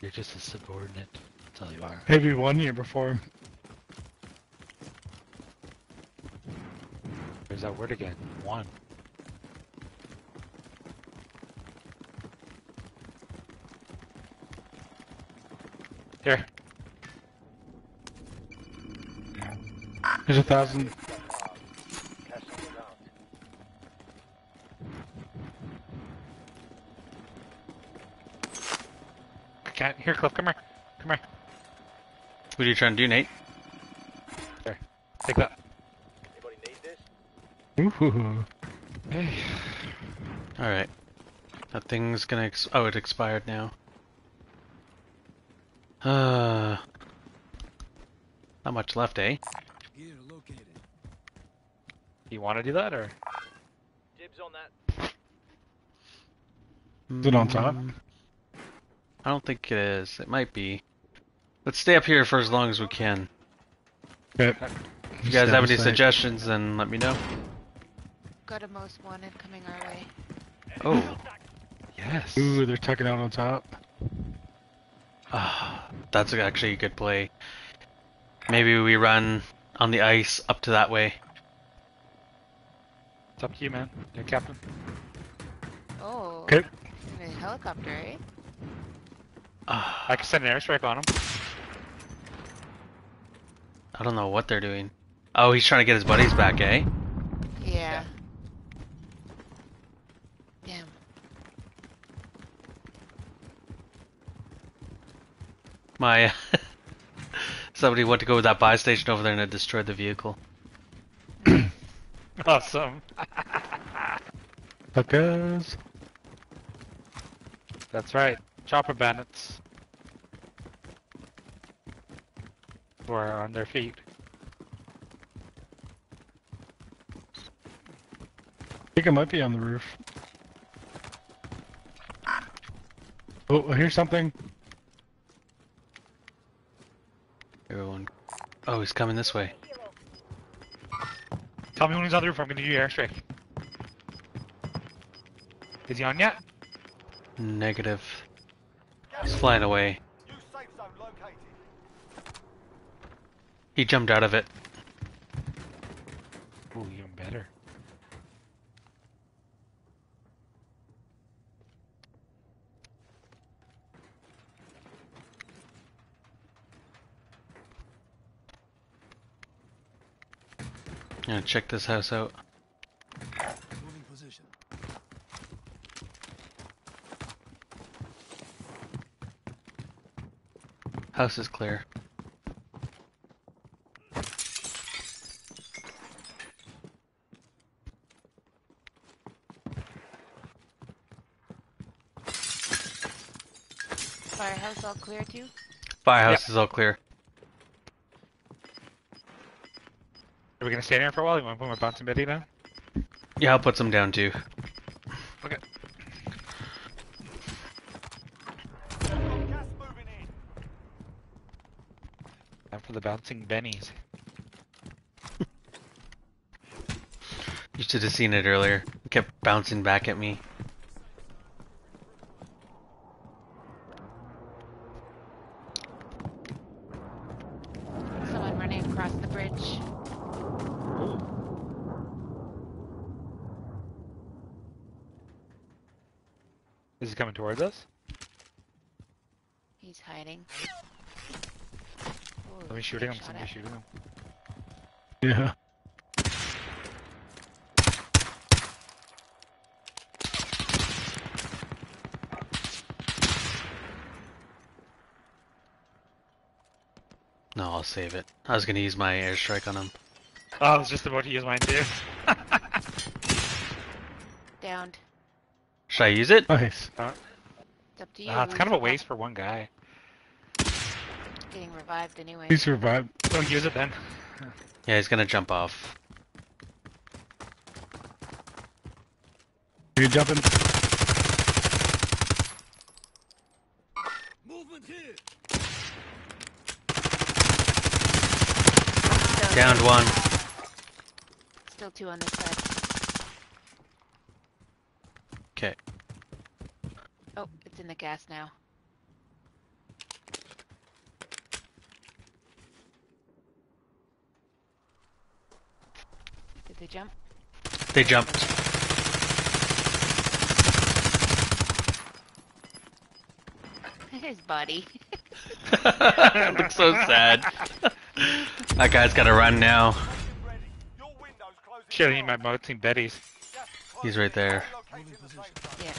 You're just a subordinate. That's all you are. Maybe one year before. There's that word again. One. Here. There's a thousand. Cash on the ground. I can't. Here, Cliff, come here. Come here. What are you trying to do, Nate? Take that. Anybody need this? Ooh. Hey. Alright. That thing's gonna ex- oh, it expired now. Uh, not much left, eh? Gear located. You want to do that, or? Dibs on that. Is it on top? Mm, I don't think it is. It might be. Let's stay up here for as long as we can. Okay. If you guys have any suggestions, then let me know. Got a most wanted coming our way. Oh, Yes. Ooh, they're tucking out on top. ah, that's actually a good play. Maybe we run on the ice up to that way. It's up to you, man. You're captain. Oh. Okay. In a helicopter, eh? Ah, I can send an airstrike on him. I don't know what they're doing. Oh, he's trying to get his buddies back, eh? Yeah. Damn. My somebody went to go with that buy station over there and it destroyed the vehicle. Awesome. Fuckers. That's right. Chopper bandits. Who are on their feet. I think it might be on the roof. Oh, I hear something. Everyone. Oh, he's coming this way. Tell me when he's on the roof. I'm gonna do your airstrike. Is he on yet? Negative. He's flying away. New safe zone located. He jumped out of it. Ooh, even better. I'm gonna check this house out. House is clear. Firehouse all clear too? Firehouse is all clear. Are we gonna stay there for a while? You wanna put my bouncing Betty down? Yeah, I'll put some down too. Okay. Gas moving in. Bouncing bennies. You should have seen it earlier. It kept bouncing back at me. Someone running across the bridge. Is he coming towards us? He's hiding. Ooh, Somebody shooting him. shot Somebody at. shooting him. Yeah. No, I'll save it. I was gonna use my airstrike on him. Oh, I was just about to use mine too. Downed. Should I use it? Nice. It's up to you. Ah, it's kind of a waste for one guy. Getting revived anyway. He survived. Don't use it then. Yeah, he's gonna jump off. Are you jumping? Movement here. Still- Downed one. Still two on this side. Okay. Oh, it's in the gas now. Did they jump? They jumped. His body. it looks so sad. that guy's gotta run now. Ready. Your. Shit, I need my fast. bouncing betties. He's right there. Locating the safe zone. Yeah.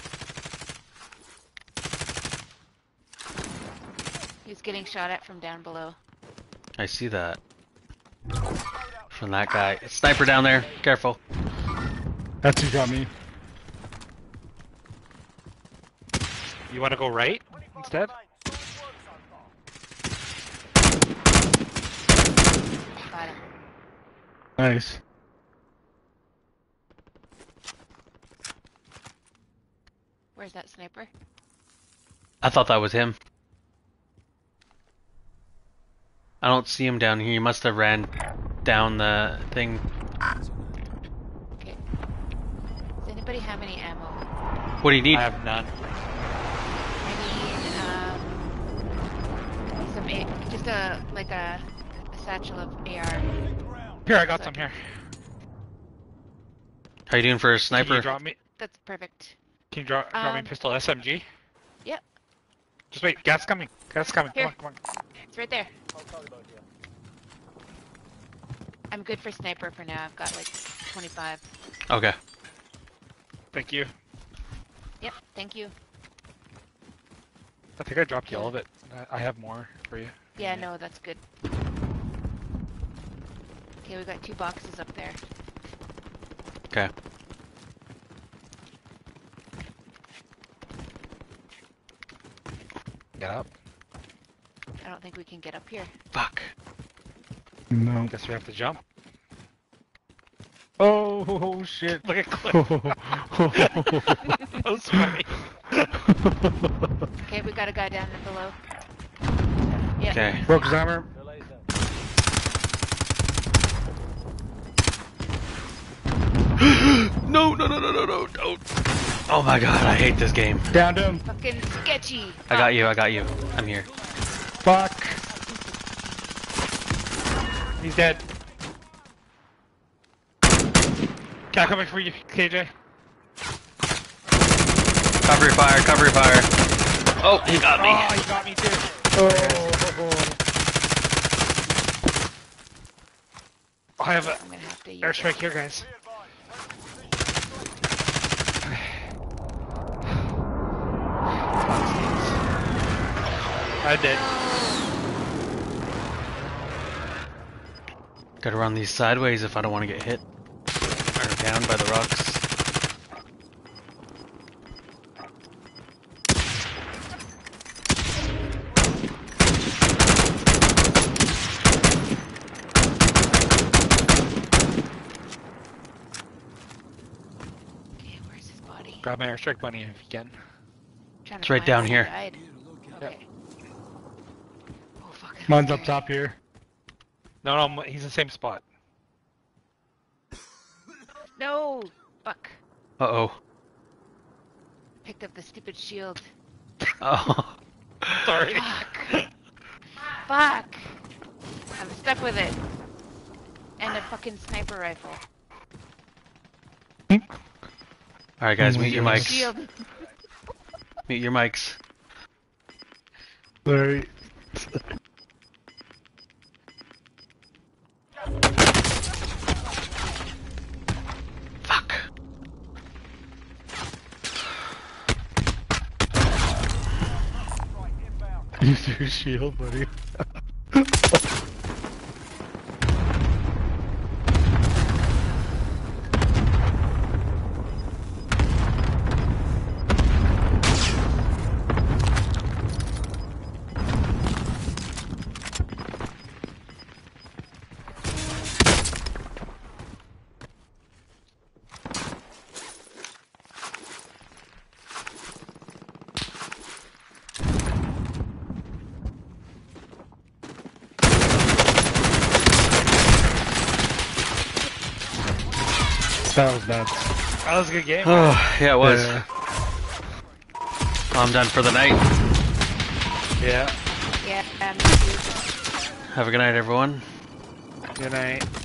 He's getting shot at from down below. I see that. From that guy. Sniper down there. Careful. That's who got me. You want to go right instead? remain. Solid work so far. Got him. Nice. Where's that sniper? I thought that was him. I don't see him down here. He must have ran down the thing. Okay. Does anybody have any ammo? What do you need? I have none. I need um some a- just a like a, a satchel of AR. Here, I got some here. How you doing for a sniper? Can you sniper? drop me? That's perfect. Can you drop, drop me a Um, pistol SMG? Yep. Just wait, gas coming. Gas coming. Here. Come on, come on. It's right there. I'm good for sniper for now. I've got like 25. Okay. Thank you. Yep. Thank you. I think I dropped you all of it. I- I have more for you. Yeah. No, that's good. Okay, we got two boxes up there. Okay. Get up. I don't think we can get up here. Fuck. No. Guess we have to jump. Oh, oh shit. Look at Cliff. that was funny. Okay, we got a guy down there below. Yeah. Okay. Broke his armor. No, no, no, no, no, no, don't. Oh my god, I hate this game. Downed him. Fucking sketchy. I got oh. you, I got you. I'm here. Fuck. He's dead. Cat coming for you, KJ. Cover fire, cover fire. Oh, he got me. Oh, he got me too. Oh. I have an I'm gonna have to airstrike here, guys. I did. Gotta run these sideways if I don't want to get hit. Or down by the rocks. Okay, where's his body? Grab my airstrike bunny if you can. It's right down here. he died. Here to locate. Okay. Oh Mine's up top here. No, no, m- he's the same spot. No! Fuck. Uh oh. Picked up the stupid shield. Oh. Sorry. Fuck. Fuck. I'm stuck with it. And a fucking sniper rifle. Alright, guys, mute your mics. Shield. Mute your mics. Sorry. Use your shield, buddy. That was nuts. That was a good game. Oh, yeah, it was. Yeah. I'm done for the night. Yeah. Yeah, Have a good night, everyone. Good night.